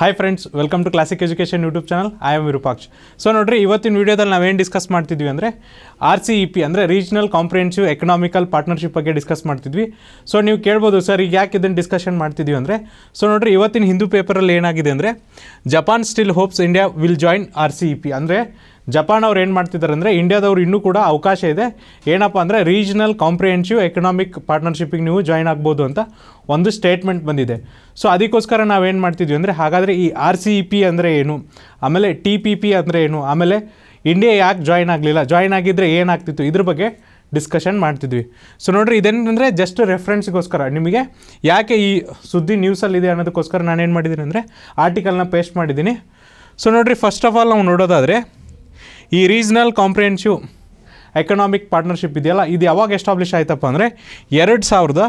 Hi friends welcome to classic education YouTube channel I am Virupaksh so ನೋಡ್ರಿ, ಇವತ್ತಿನ ವೀಡಿಯೋದಲ್ಲಿ ನಾವೇನು ಡಿಸ್ಕಸ್ ಮಾಡ್ತಿದ್ವಿ ಅಂದರೆ ಆರ್ ಸಿ ಇ ಪಿ ಅಂದರೆ ರೀಜನಲ್ ಕಾಂಪ್ರಿಹೆನ್ಸಿವ್ ಎಕನಾಮಿಕಲ್ ಪಾರ್ಟ್ನರ್ಶಿಪ್ ಬಗ್ಗೆ ಡಿಸ್ಕಸ್ ಮಾಡ್ತಿದ್ವಿ. ಸೊ ನೀವು ಕೇಳ್ಬೋದು ಸರ್ ಈಗ ಯಾಕೆ ಇದನ್ನು ಡಿಸ್ಕಷನ್ ಮಾಡ್ತಿದ್ವಿ ಅಂದರೆ ಸೊ ನೋಡ್ರಿ, ಇವತ್ತಿನ ಹಿಂದೂ ಪೇಪರಲ್ಲಿ ಏನಾಗಿದೆ ಅಂದರೆ Japan still hopes India will join R C E P ಅಂದರೆ ಜಪಾನ್ ಅವ್ರು ಏನು ಮಾಡ್ತಿದ್ದಾರೆ ಅಂದರೆ ಇಂಡಿಯಾದವ್ರು ಇನ್ನೂ ಕೂಡ ಅವಕಾಶ ಇದೆ. ಏನಪ್ಪ ಅಂದರೆ ರೀಜನಲ್ ಕಾಂಪ್ರಿಹೆನ್ಸಿವ್ ಎಕನಾಮಿಕ್ ಪಾರ್ಟ್ನರ್ಶಿಪ್ಪಿಗೆ ನೀವು ಜಾಯ್ನ್ ಆಗ್ಬೋದು ಅಂತ ಒಂದು ಸ್ಟೇಟ್ಮೆಂಟ್ ಬಂದಿದೆ. ಸೊ ಅದಕ್ಕೋಸ್ಕರ ನಾವೇನು ಮಾಡ್ತಿದ್ವಿ ಅಂದರೆ ಹಾಗಾದರೆ ಈ ಆರ್ ಸಿ ಇ ಪಿ ಅಂದರೆ ಏನು, ಆಮೇಲೆ ಟಿ ಪಿ ಪಿ ಅಂದರೆ ಏನು, ಆಮೇಲೆ ಇಂಡಿಯಾ ಯಾಕೆ ಜಾಯ್ನ್ ಆಗಲಿಲ್ಲ ಜಾಯ್ನ್ ಆಗಿದ್ದರೆ ಏನಾಗ್ತಿತ್ತು, ಇದ್ರ ಬಗ್ಗೆ ಡಿಸ್ಕಷನ್ ಮಾಡ್ತಿದ್ವಿ. ಸೊ ನೋಡಿರಿ, ಇದೇನಂದರೆ ಜಸ್ಟ್ ರೆಫ್ರೆನ್ಸ್ಗೋಸ್ಕರ ನಿಮಗೆ ಯಾಕೆ ಈ ಸುದ್ದಿ ನ್ಯೂಸಲ್ಲಿದೆ ಅನ್ನೋದಕ್ಕೋಸ್ಕರ ನಾನೇನು ಮಾಡಿದ್ದೀನಿ ಅಂದರೆ ಆರ್ಟಿಕಲ್ನ ಪೇಸ್ಟ್ ಮಾಡಿದ್ದೀನಿ. ಸೊ ನೋಡಿರಿ ಫಸ್ಟ್ ಆಫ್ ಆಲ್ ನಾವು ನೋಡೋದಾದರೆ ಈ ರೀಜ್ನಲ್ ಕಾಂಪ್ರಿಹೆನ್ಸಿವ್ ಎಕನಾಮಿಕ್ ಪಾರ್ಟ್ನರ್ಶಿಪ್ ಇದೆಯಲ್ಲ, ಇದು ಯಾವಾಗ ಎಸ್ಟಾಬ್ಲಿಷ್ ಆಯ್ತಪ್ಪ ಅಂದರೆ ಎರಡು ಸಾವಿರದ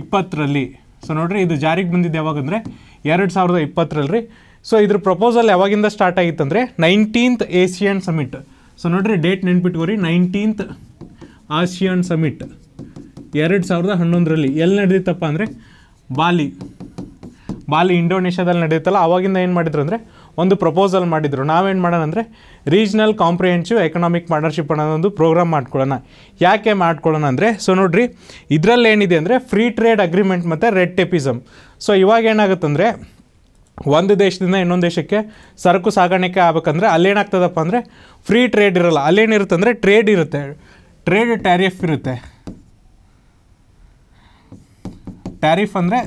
ಇಪ್ಪತ್ತರಲ್ಲಿ. ಸೊ ನೋಡಿರಿ, ಇದು ಜಾರಿಗೆ ಬಂದಿದ್ದು ಯಾವಾಗ ಅಂದರೆ ಎರಡು ಸಾವಿರದ ಇಪ್ಪತ್ತರಲ್ಲಿ. ಸೊ ಇದ್ರ ಪ್ರಪೋಸಲ್ ಯಾವಾಗಿಂದ ಸ್ಟಾರ್ಟ್ ಆಗಿತ್ತಂದರೆ ನೈನ್ಟೀನ್ತ್ ಏಷಿಯನ್ ಸಮಿಟ್ ಸೊ ನೋಡಿರಿ ಡೇಟ್ ನೆನ್ಪಿಟ್ಕೋರಿ ನೈನ್ಟೀನ್ತ್ ಆಸಿಯನ್ ಸಮಿಟ್ ಎರಡು ಸಾವಿರದ ಹನ್ನೊಂದರಲ್ಲಿ. ಎಲ್ಲಿ ನಡೆದಿತ್ತಪ್ಪ ಅಂದರೆ ಬಾಲಿ ಬಾಲಿ ಇಂಡೋನೇಷ್ಯಾದಲ್ಲಿ ನಡೆಯುತ್ತಲ್ಲ ಆವಾಗಿಂದ ಏನು ಮಾಡಿದ್ರು ಅಂದರೆ ಒಂದು ಪ್ರಪೋಸಲ್ ಮಾಡಿದರು. ನಾವೇನು ಮಾಡೋಣ ಅಂದರೆ ರೀಜ್ನಲ್ ಕಾಂಪ್ರಿಹೆನ್ಸಿವ್ ಎಕನಾಮಿಕ್ ಪಾರ್ಟ್ನರ್ಶಿಪ್ ಅನ್ನೋದೊಂದು ಪ್ರೋಗ್ರಾಮ್ ಮಾಡ್ಕೊಳ್ಳೋಣ. ಯಾಕೆ ಮಾಡ್ಕೊಳ್ಳೋಣ ಅಂದರೆ ಸೊ ನೋಡ್ರಿ ಇದರಲ್ಲಿ ಏನಿದೆ ಅಂದರೆ ಫ್ರೀ ಟ್ರೇಡ್ ಅಗ್ರಿಮೆಂಟ್ ಮತ್ತು ರೆಡ್ ಟೆಪಿಸಮ್ ಸೊ ಇವಾಗ ಏನಾಗುತ್ತಂದರೆ, ಒಂದು ದೇಶದಿಂದ ಇನ್ನೊಂದು ದೇಶಕ್ಕೆ ಸರಕು ಸಾಗಾಣಿಕೆ ಆಗ್ಬೇಕಂದ್ರೆ ಅಲ್ಲೇನಾಗ್ತದಪ್ಪ ಅಂದರೆ ಫ್ರೀ ಟ್ರೇಡ್ ಇರಲ್ಲ. ಅಲ್ಲೇನಿರುತ್ತೆ ಅಂದರೆ ಟ್ರೇಡ್ ಇರುತ್ತೆ. ಟ್ರೇಡ್ ಟ್ಯಾರಿಫ್ ಇರುತ್ತೆ. ಟ್ಯಾರಿಫ್ ಅಂದರೆ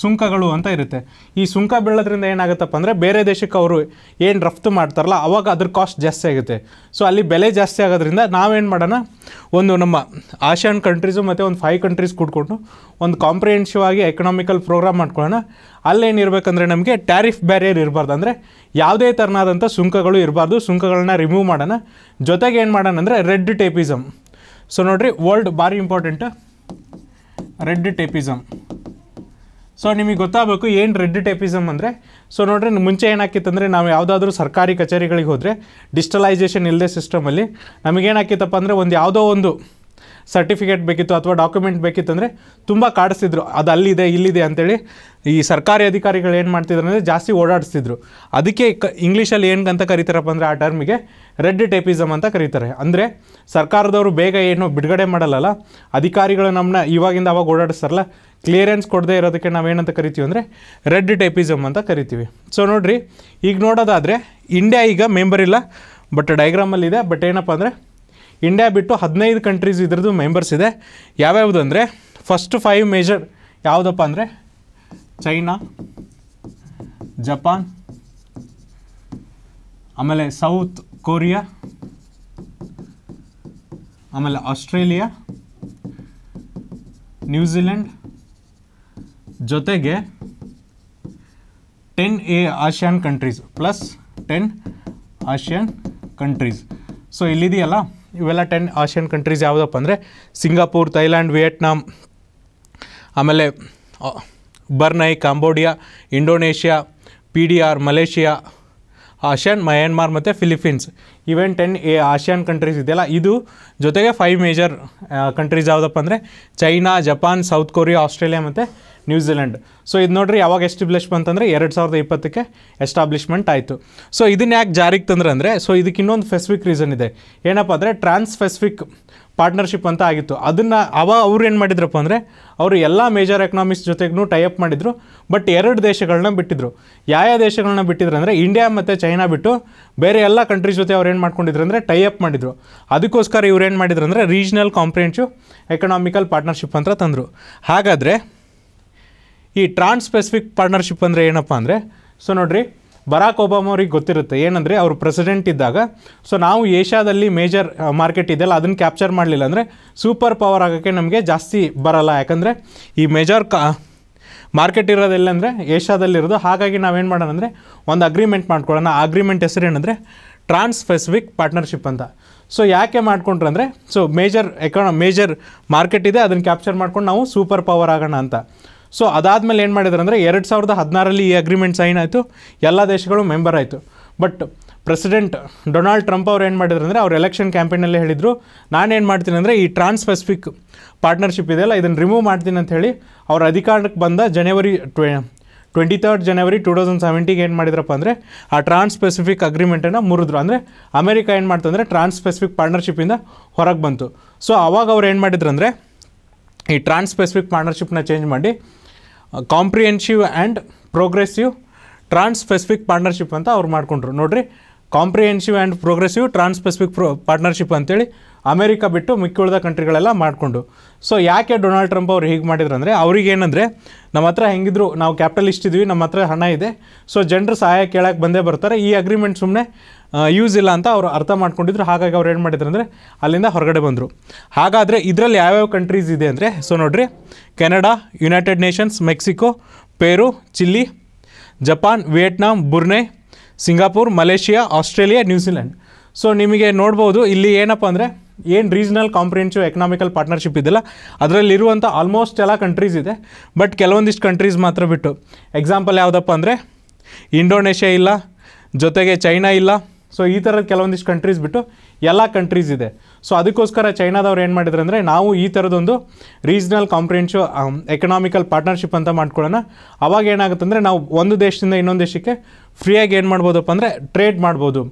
ಸುಂಕಗಳು ಅಂತ ಇರುತ್ತೆ. ಈ ಸುಂಕ ಬೀಳೋದ್ರಿಂದ ಏನಾಗುತ್ತಪ್ಪ ಅಂದರೆ ಬೇರೆ ದೇಶಕ್ಕೆ ಅವರು ಏನು ರಫ್ತು ಮಾಡ್ತಾರಲ್ಲ, ಅವಾಗ ಅದ್ರ ಕಾಸ್ಟ್ ಜಾಸ್ತಿ ಆಗುತ್ತೆ. ಸೊ ಅಲ್ಲಿ ಬೆಲೆ ಜಾಸ್ತಿ ಆಗೋದ್ರಿಂದ ನಾವೇನು ಮಾಡೋಣ, ಒಂದು ನಮ್ಮ ಆಶಿಯನ್ ಕಂಟ್ರೀಸು ಮತ್ತು ಒಂದು ಫೈವ್ ಕಂಟ್ರೀಸ್ ಕೂಡ್ಕೊಂಡು ಒಂದು ಕಾಂಪ್ರಿಹೆನ್ಸಿವ್ ಆಗಿ ಎಕನಾಮಿಕಲ್ ಪ್ರೋಗ್ರಾಮ್ ಮಾಡ್ಕೊಳ್ಳೋಣ. ಅಲ್ಲೇನಿರ್ಬೇಕಂದ್ರೆ ನಮಗೆ ಟ್ಯಾರಿಫ್ ಬ್ಯಾರಿಯರ್ ಇರಬಾರ್ದು. ಅಂದರೆ ಯಾವುದೇ ಥರನಾದಂಥ ಸುಂಕಗಳು ಇರಬಾರ್ದು ಸುಂಕಗಳನ್ನ ರಿಮೂವ್ ಮಾಡೋಣ. ಜೊತೆಗೆ ಏನು ಮಾಡೋಣ ಅಂದರೆ ರೆಡ್ ಟೇಪಿಸಮ್ ಸೊ ನೋಡಿರಿ ವರ್ಲ್ಡ್ ಭಾರಿ ಇಂಪಾರ್ಟೆಂಟ್ ರೆಡ್ ಟೇಪಿಸಮ್ ಸೊ ನಿಮಗೆ ಗೊತ್ತಾಗಬೇಕು ಏನು ರೆಡ್ ಟೇಪಿಸಮ್ ಅಂದರೆ? ಸೊ ನೋಡ್ರಿ, ಮುಂಚೆ ಏನಾಕಿತ್ತಂದರೆ ನಾವು ಯಾವುದಾದ್ರೂ ಸರ್ಕಾರಿ ಕಚೇರಿಗಳಿಗೆ ಹೋದರೆ ಡಿಜಿಟಲೈಸೇಷನ್ ಇಲ್ಲದೆ ಸಿಸ್ಟಮಲ್ಲಿ ನಮಗೇನಾಕಿತ್ತಪ್ಪ ಅಂದರೆ ಒಂದು ಯಾವುದೋ ಒಂದು ಸರ್ಟಿಫಿಕೇಟ್ ಬೇಕಿತ್ತು ಅಥವಾ ಡಾಕ್ಯುಮೆಂಟ್ ಬೇಕಿತ್ತಂದರೆ ತುಂಬ ಕಾಡಿಸ್ತಿದ್ರು. ಅದು ಅಲ್ಲಿದೆ, ಇಲ್ಲಿದೆ ಅಂತೇಳಿ ಈ ಸರ್ಕಾರಿ ಅಧಿಕಾರಿಗಳು ಏನು ಮಾಡ್ತಿದ್ರು ಅಂದರೆ ಜಾಸ್ತಿ ಓಡಾಡಿಸ್ತಿದ್ರು. ಅದಕ್ಕೆ ಕ ಇಂಗ್ಲೀಷಲ್ಲಿ ಏನು ಅಂತ ಕರೀತಾರಪ್ಪ ಅಂದರೆ ಆ ಟರ್ಮಿಗೆ ರೆಡ್ ಟೇಪಿಸಮ್ ಅಂತ ಕರೀತಾರೆ. ಅಂದರೆ ಸರ್ಕಾರದವರು ಬೇಗ ಏನು ಬಿಡುಗಡೆ ಮಾಡಲ್ಲಲ್ಲ, ಅಧಿಕಾರಿಗಳು ನಮ್ಮನ್ನ ಇವಾಗಿಂದ ಅವಾಗ ಓಡಾಡಿಸ್ತಾರಲ್ಲ ಕ್ಲಿಯರೆನ್ಸ್ ಕೊಡದೇ ಇರೋದಕ್ಕೆ ನಾವೇನಂತ ಕರಿತೀವಿ ಅಂದರೆ ರೆಡ್ ಟೈಪಿಸಮ್ ಅಂತ ಕರಿತೀವಿ. ಸೊ ನೋಡಿರಿ, ಈಗ ನೋಡೋದಾದರೆ ಇಂಡಿಯಾ ಈಗ ಮೆಂಬರ್ ಇಲ್ಲ ಬಟ್ ಡೈಗ್ರಾಮಲ್ಲಿದೆ ಬಟ್ ಏನಪ್ಪ ಅಂದರೆ ಇಂಡಿಯಾ ಬಿಟ್ಟು ಹದಿನೈದು ಕಂಟ್ರೀಸ್ ಇದ್ರದ್ದು ಮೆಂಬರ್ಸ್ ಇದೆ. ಯಾವ್ಯಾವುದು ಅಂದರೆ ಫಸ್ಟ್ ಫೈವ್ ಮೇಜರ್ ಯಾವುದಪ್ಪ ಅಂದರೆ ಚೈನಾ ಜಪಾನ್ ಆಮೇಲೆ ಸೌತ್ ಕೊರಿಯಾ ಆಮೇಲೆ ಆಸ್ಟ್ರೇಲಿಯಾ ನ್ಯೂಜಿಲೆಂಡ್ ಜೊತೆಗೆ ten ASEAN countries plus ten ASEAN countries so ಇಲ್ಲಿದೆಯಲ್ಲ? ಇವೆಲ್ಲ ಟೆನ್ ಆಶಿಯನ್ ಕಂಟ್ರೀಸ್ ಯಾವುದಪ್ಪ ಅಂದರೆ ಸಿಂಗಾಪುರ್ ಥೈಲ್ಯಾಂಡ್ ವಿಯೆಟ್ನಾಮ್ ಆಮೇಲೆ Brunei Cambodia Indonesia P D R Malaysia ASEAN, Myanmar ಮತ್ತು ಫಿಲಿಪೀನ್ಸ್ ಇವೆನ್ ಟೆನ್ ಎ ಆಸಿಯಾನ್ ಕಂಟ್ರೀಸ್ ಇದೆಯಲ್ಲ, ಇದು ಜೊತೆಗೆ ಫೈವ್ ಮೇಜರ್ ಕಂಟ್ರೀಸ್ ಯಾವುದಪ್ಪ ಅಂದರೆ China, Japan, South Korea, Australia ಮತ್ತು ನ್ಯೂಜಿಲೆಂಡ್ ಸೊ ಇದು ನೋಡ್ರಿ ಯಾವಾಗ ಎಸ್ಟಾಬ್ಲಿಷ್ ಬಂತಂದರೆ ಎರಡು ಸಾವಿರದ ಇಪ್ಪತ್ತಕ್ಕೆ ಎಸ್ಟಾಬ್ಲಿಷ್ಮೆಂಟ್ ಆಯಿತು. ಸೊ ಇದನ್ನ ಯಾಕೆ ಜಾರಿಗೆ ತಂದ್ರೆ ಅಂದರೆ ಸೊ ಇದಕ್ಕೆ ಇನ್ನೊಂದು ಫೆಸಿಫಿಕ್ ರೀಸನ್ ಇದೆ. ಏನಪ್ಪ ಅಂದರೆ ಟ್ರಾನ್ಸ್ ಸ್ಪೆಸಿಫಿಕ್ ಪಾರ್ಟ್ನರ್ಶಿಪ್ ಅಂತ ಆಗಿತ್ತು. ಅದನ್ನು ಅವ ಅವ್ರು ಏನು ಮಾಡಿದ್ರಪ್ಪ ಅಂದರೆ, ಅವರು ಎಲ್ಲ ಮೇಜರ್ ಎಕನಾಮಿಕ್ಸ್ ಜೊತೆಗೂ ಟೈಅಪ್ ಮಾಡಿದರು ಬಟ್ ಎರಡು ದೇಶಗಳನ್ನ ಬಿಟ್ಟಿದ್ರು. ಯಾವ ದೇಶಗಳನ್ನ ಬಿಟ್ಟಿದ್ರು ಅಂದರೆ ಇಂಡಿಯಾ ಮತ್ತು ಚೈನಾ ಬಿಟ್ಟು ಬೇರೆ ಎಲ್ಲ ಕಂಟ್ರೀಸ್ ಜೊತೆ ಅವ್ರು ಏನು ಮಾಡ್ಕೊಂಡಿದ್ರು ಅಂದರೆ ಟೈಅಪ್ ಮಾಡಿದರು. ಅದಕ್ಕೋಸ್ಕರ ಇವ್ರು ಏನು ಮಾಡಿದ್ರು ಅಂದರೆ ರೀಜ್ನಲ್ ಕಾಂಪ್ರಿಹೆನ್ಸಿವ್ ಎಕನಾಮಿಕಲ್ ಪಾರ್ಟ್ನರ್ಶಿಪ್ ಅಂತ ತಂದರು. ಹಾಗಾದರೆ, ಈ ಟ್ರಾನ್ಸ್ ಸ್ಪೆಸಿಫಿಕ್ ಪಾರ್ಟ್ನರ್ಶಿಪ್ ಅಂದರೆ ಏನಪ್ಪ ಅಂದರೆ, ಸೊ ನೋಡ್ರಿ ಬರಾಕ್ ಒಬಾಮ ಅವ್ರಿಗೆ ಗೊತ್ತಿರುತ್ತೆ. ಏನಂದರೆ ಅವರು ಪ್ರೆಸಿಡೆಂಟ್ ಇದ್ದಾಗ ಸೊ ನಾವು ಏಷ್ಯಾದಲ್ಲಿ ಮೇಜರ್ ಮಾರ್ಕೆಟ್ ಇದೆಯಲ್ಲ, ಅದನ್ನು ಕ್ಯಾಪ್ಚರ್ ಮಾಡಲಿಲ್ಲ ಅಂದರೆ ಸೂಪರ್ ಪವರ್ ಆಗೋಕ್ಕೆ ನಮಗೆ ಜಾಸ್ತಿ ಬರಲ್ಲ. ಯಾಕಂದರೆ ಈ ಮೇಜರ್ ಕಾ ಮಾರ್ಕೆಟ್ ಇರೋದೆಲ್ಲ ಅಂದರೆ ಏಷ್ಯಾದಲ್ಲಿರೋದು ಹಾಗಾಗಿ ನಾವೇನು ಮಾಡೋಣ ಅಂದರೆ ಒಂದು ಅಗ್ರಿಮೆಂಟ್ ಮಾಡ್ಕೊಳ್ಳೋಣ. ಆ ಅಗ್ರಿಮೆಂಟ್ ಹೆಸರು ಏನಂದರೆ ಟ್ರಾನ್ಸ್ ಪೆಸಿಫಿಕ್ ಪಾರ್ಟ್ನರ್ಶಿಪ್ ಅಂತ. ಸೊ ಯಾಕೆ ಮಾಡ್ಕೊಂಡ್ರೆ ಅಂದರೆ ಸೊ ಮೇಜರ್ ಎಕಾನ ಮೇಜರ್ ಮಾರ್ಕೆಟ್ ಇದೆ, ಅದನ್ನು ಕ್ಯಾಪ್ಚರ್ ಮಾಡ್ಕೊಂಡು ನಾವು ಸೂಪರ್ ಪವರ್ ಆಗೋಣ ಅಂತ. ಸೊ ಅದಾದಮೇಲೆ ಏನು ಮಾಡಿದ್ರು ಅಂದರೆ ಎರಡು ಸಾವಿರದ ಹದಿನಾರಲ್ಲಿ ಈ ಅಗ್ರಿಮೆಂಟ್ ಸೈನ್ ಆಯಿತು. ಎಲ್ಲ ದೇಶಗಳು ಮೆಂಬರ್ ಆಯಿತು. ಬಟ್ ಪ್ರೆಸಿಡೆಂಟ್ ಡೊನಾಲ್ಡ್ ಟ್ರಂಪ್ ಅವ್ರು ಏನು ಮಾಡಿದ್ರು ಅಂದರೆ ಅವ್ರು ಎಲೆಕ್ಷನ್ ಕ್ಯಾಂಪೇನಲ್ಲೇ ಹೇಳಿದರು ನಾನೇನು ಮಾಡ್ತೀನಿ ಅಂದರೆ ಈ ಟ್ರಾನ್ಸ್ ಪೆಸಿಫಿಕ್ ಪಾರ್ಟ್ನರ್ಶಿಪ್ ಇದೆಯಲ್ಲ ಇದನ್ನು ರಿಮೂವ್ ಮಾಡ್ತೀನಿ ಅಂತ ಹೇಳಿ ಅವ್ರ ಅಧಿಕಾರಕ್ಕೆ ಬಂದ January ಟ್ವೆ twenty third January two thousand ಸೆವೆಂಟಿಗೆ ಏನು ಮಾಡಿದ್ರಪ್ಪ ಅಂದರೆ ಆ ಟ್ರಾನ್ಸ್ ಪೆಸಿಫಿಕ್ ಅಗ್ರಿಮೆಂಟನ್ನು ಮುರಿದ್ರು. ಅಂದರೆ ಅಮೆರಿಕ ಏನು ಮಾಡ್ತಂದರೆ ಟ್ರಾನ್ಸ್ ಪೆಸಿಫಿಕ್ ಪಾರ್ಟ್ನರ್ಶಿಪ್ಪಿಂದ ಹೊರಗೆ ಬಂತು. ಸೊ ಅವಾಗ ಅವ್ರು ಏನು ಮಾಡಿದ್ರು ಅಂದರೆ ಈ ಟ್ರಾನ್ಸ್ ಪೆಸಿಫಿಕ್ ಪಾರ್ಟ್ನರ್ಶಿಪ್ನ ಚೇಂಜ್ ಮಾಡಿ comprehensive and progressive trans specific partnership ಅಂತ ಅವ್ರು ಮಾಡ್ಕೊಂಡ್ರು. ನೋಡ್ರಿ comprehensive and progressive trans specific pro partnership ಅಂತೇಳಿ ಅಮೇರಿಕಾ ಬಿಟ್ಟು ಮಿಕ್ಕಿ ಉಳಿದ ಕಂಟ್ರಿಗಳೆಲ್ಲ ಮಾಡಿಕೊಂಡು. ಸೊ ಯಾಕೆ ಡೊನಾಲ್ಡ್ ಟ್ರಂಪ್ ಅವ್ರು ಹೀಗೆ ಮಾಡಿದ್ರು ಅಂದರೆ ಅವ್ರಿಗೆ ಏನಂದರೆ ನಮ್ಮ ಹತ್ರ ಹೆಂಗಿದ್ರು, ನಾವು ಕ್ಯಾಪಿಟಲಿಸ್ಟ್ ಇದ್ವಿ ನಮ್ಮ ಹತ್ರ ಹಣ ಇದೆ. ಸೊ ಜನರು ಸಹಾಯ ಕೇಳೋಕೆ ಬಂದೇ ಬರ್ತಾರೆ. ಈ ಅಗ್ರಿಮೆಂಟ್ ಸುಮ್ಮನೆ ಯೂಸ್ ಇಲ್ಲ ಅಂತ ಅವರು ಅರ್ಥ ಮಾಡ್ಕೊಂಡಿದ್ರು. ಹಾಗಾಗಿ ಅವ್ರು ಏನು ಮಾಡಿದ್ರು ಅಂದರೆ ಅಲ್ಲಿಂದ ಹೊರಗಡೆ ಬಂದರು. ಹಾಗಾದರೆ ಇದರಲ್ಲಿ ಯಾವ್ಯಾವ ಕಂಟ್ರೀಸ್ ಇದೆ ಅಂದರೆ ಸೊ ನೋಡಿರಿ, Canada United Nations Mexico Peru Chile Japan Vietnam Brunei Singapore Malaysia Australia New Zealand so ನಿಮಗೆ ನೋಡ್ಬೋದು, ಇಲ್ಲಿ ಏನಪ್ಪ ಅಂದರೆ ಏನು ರೀಜ್ನಲ್ ಕಾಂಪ್ರಿಹೆನ್ಸಿವ್ ಎಕನಾಮಿಕಲ್ ಪಾರ್ಟ್ನರ್ಶಿಪ್ ಇದೆಯಲ್ಲ ಅದರಲ್ಲಿರುವಂಥ ಆಲ್ಮೋಸ್ಟ್ ಎಲ್ಲ ಕಂಟ್ರೀಸ್ ಇದೆ. ಬಟ್ ಕೆಲವೊಂದಿಷ್ಟು ಕಂಟ್ರೀಸ್ ಮಾತ್ರ ಬಿಟ್ಟು ಎಕ್ಸಾಂಪಲ್ ಯಾವುದಪ್ಪ ಅಂದರೆ, ಇಂಡೋನೇಷ್ಯಾ ಇಲ್ಲ, ಜೊತೆಗೆ ಚೈನಾ ಇಲ್ಲ. ಸೊ ಈ ಥರದ ಕೆಲವೊಂದಿಷ್ಟು ಕಂಟ್ರೀಸ್ ಬಿಟ್ಟು ಎಲ್ಲ ಕಂಟ್ರೀಸ್ ಇದೆ. ಸೊ ಅದಕ್ಕೋಸ್ಕರ ಚೈನಾದವ್ರು ಏನು ಮಾಡಿದ್ರು ಅಂದರೆ, ನಾವು ಈ ಥರದೊಂದು ರೀಜ್ನಲ್ ಕಾಂಪ್ರಿಹೆನ್ಸಿವ್ ಎಕನಾಮಿಕಲ್ ಪಾರ್ಟ್ನರ್ಶಿಪ್ ಅಂತ ಮಾಡ್ಕೊಳ್ಳೋಣ. ಅವಾಗ ಏನಾಗುತ್ತೆ ಅಂದರೆ, ನಾವು ಒಂದು ದೇಶದಿಂದ ಇನ್ನೊಂದು ದೇಶಕ್ಕೆ ಫ್ರೀಯಾಗಿ ಏನು ಮಾಡ್ಬೋದಪ್ಪ ಅಂದರೆ ಟ್ರೇಡ್ ಮಾಡ್ಬೋದು.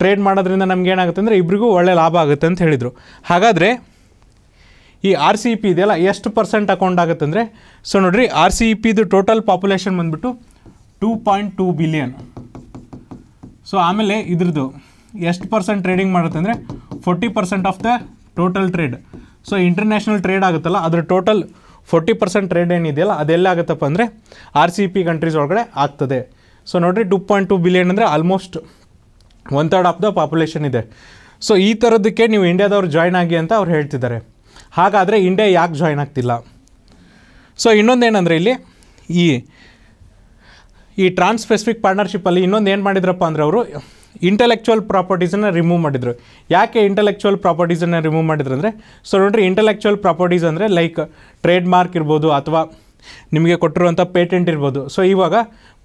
ಟ್ರೇಡ್ ಮಾಡೋದ್ರಿಂದ ನಮ್ಗೆ ಏನಾಗುತ್ತೆ ಅಂದರೆ ಇಬ್ರಿಗೂ ಒಳ್ಳೆ ಲಾಭ ಆಗುತ್ತೆ ಅಂತ ಹೇಳಿದರು. ಹಾಗಾದರೆ ಈ ಆರ್ ಸಿ ಪಿ ಇದೆಯಲ್ಲ, ಎಷ್ಟು ಪರ್ಸೆಂಟ್ ಅಕೌಂಟ್ ಆಗುತ್ತೆ ಅಂದರೆ ಸೊ ನೋಡಿರಿ ಆರ್ ಸಿ ಇ ಪಿದು ಟೋಟಲ್ ಪಾಪ್ಯುಲೇಷನ್ ಬಂದುಬಿಟ್ಟು two point two billion so ಆಮೇಲೆ ಇದ್ರದ್ದು ಎಷ್ಟು ಪರ್ಸೆಂಟ್ ಟ್ರೇಡಿಂಗ್ ಮಾಡುತ್ತೆ ಅಂದರೆ forty percent of the total trade so international trade ಆಗುತ್ತಲ್ಲ, ಅದರ ಟೋಟಲ್ ಫೋರ್ಟಿ ಪರ್ಸೆಂಟ್ ಟ್ರೇಡ್ ಏನಿದೆಯಲ್ಲ, ಅದೆಲ್ಲ ಆಗುತ್ತಪ್ಪ ಅಂದರೆ ಆರ್ ಸಿ ಪಿ ಕಂಟ್ರೀಸ್ ಒಳಗಡೆ ಆಗ್ತದೆ. ಸೊ ನೋಡಿರಿ ಟೂ ಪಾಯಿಂಟ್ ಟು ಬಿಲಿಯನ್ ಅಂದರೆ almost one third of the population ಇದೆ. ಸೊ ಈ ಥರದಕ್ಕೆ ನೀವು ಇಂಡಿಯಾದವ್ರು ಜಾಯ್ನ್ ಆಗಿ ಅಂತ ಅವ್ರು ಹೇಳ್ತಿದ್ದಾರೆ. ಹಾಗಾದರೆ ಇಂಡಿಯಾ ಯಾಕೆ ಜಾಯ್ನ್ ಆಗ್ತಿಲ್ಲ? ಸೊ ಇನ್ನೊಂದೇನೆಂದರೆ ಇಲ್ಲಿ ಈ ಈ ಟ್ರಾನ್ಸ್ ಸ್ಪೆಸಿಫಿಕ್ ಪಾರ್ಟ್ನರ್ಶಿಪ್ಪಲ್ಲಿ ಇನ್ನೊಂದು ಏನು ಮಾಡಿದ್ರಪ್ಪ ಅಂದರೆ ಅವರು ಇಂಟೆಲೆಕ್ಚುವಲ್ ಪ್ರಾಪರ್ಟೀಸನ್ನು ರಿಮೂವ್ ಮಾಡಿದರು. ಯಾಕೆ ಇಂಟೆಲೆಕ್ಚುವಲ್ ಪ್ರಾಪರ್ಟೀಸನ್ನು ರಿಮೂವ್ ಮಾಡಿದ್ರು ಅಂದರೆ ಸೊ ನೋಡ್ರಿ ಇಂಟೆಲೆಕ್ಚುವಲ್ ಪ್ರಾಪರ್ಟೀಸ್ ಅಂದರೆ ಲೈಕ್ ಟ್ರೇಡ್ ಮಾರ್ಕ್ ಇರ್ಬೋದು ಅಥವಾ ನಿಮಗೆ ಕೊಟ್ಟಿರುವಂಥ ಪೇಟೆಂಟ್ ಇರ್ಬೋದು. ಸೊ ಇವಾಗ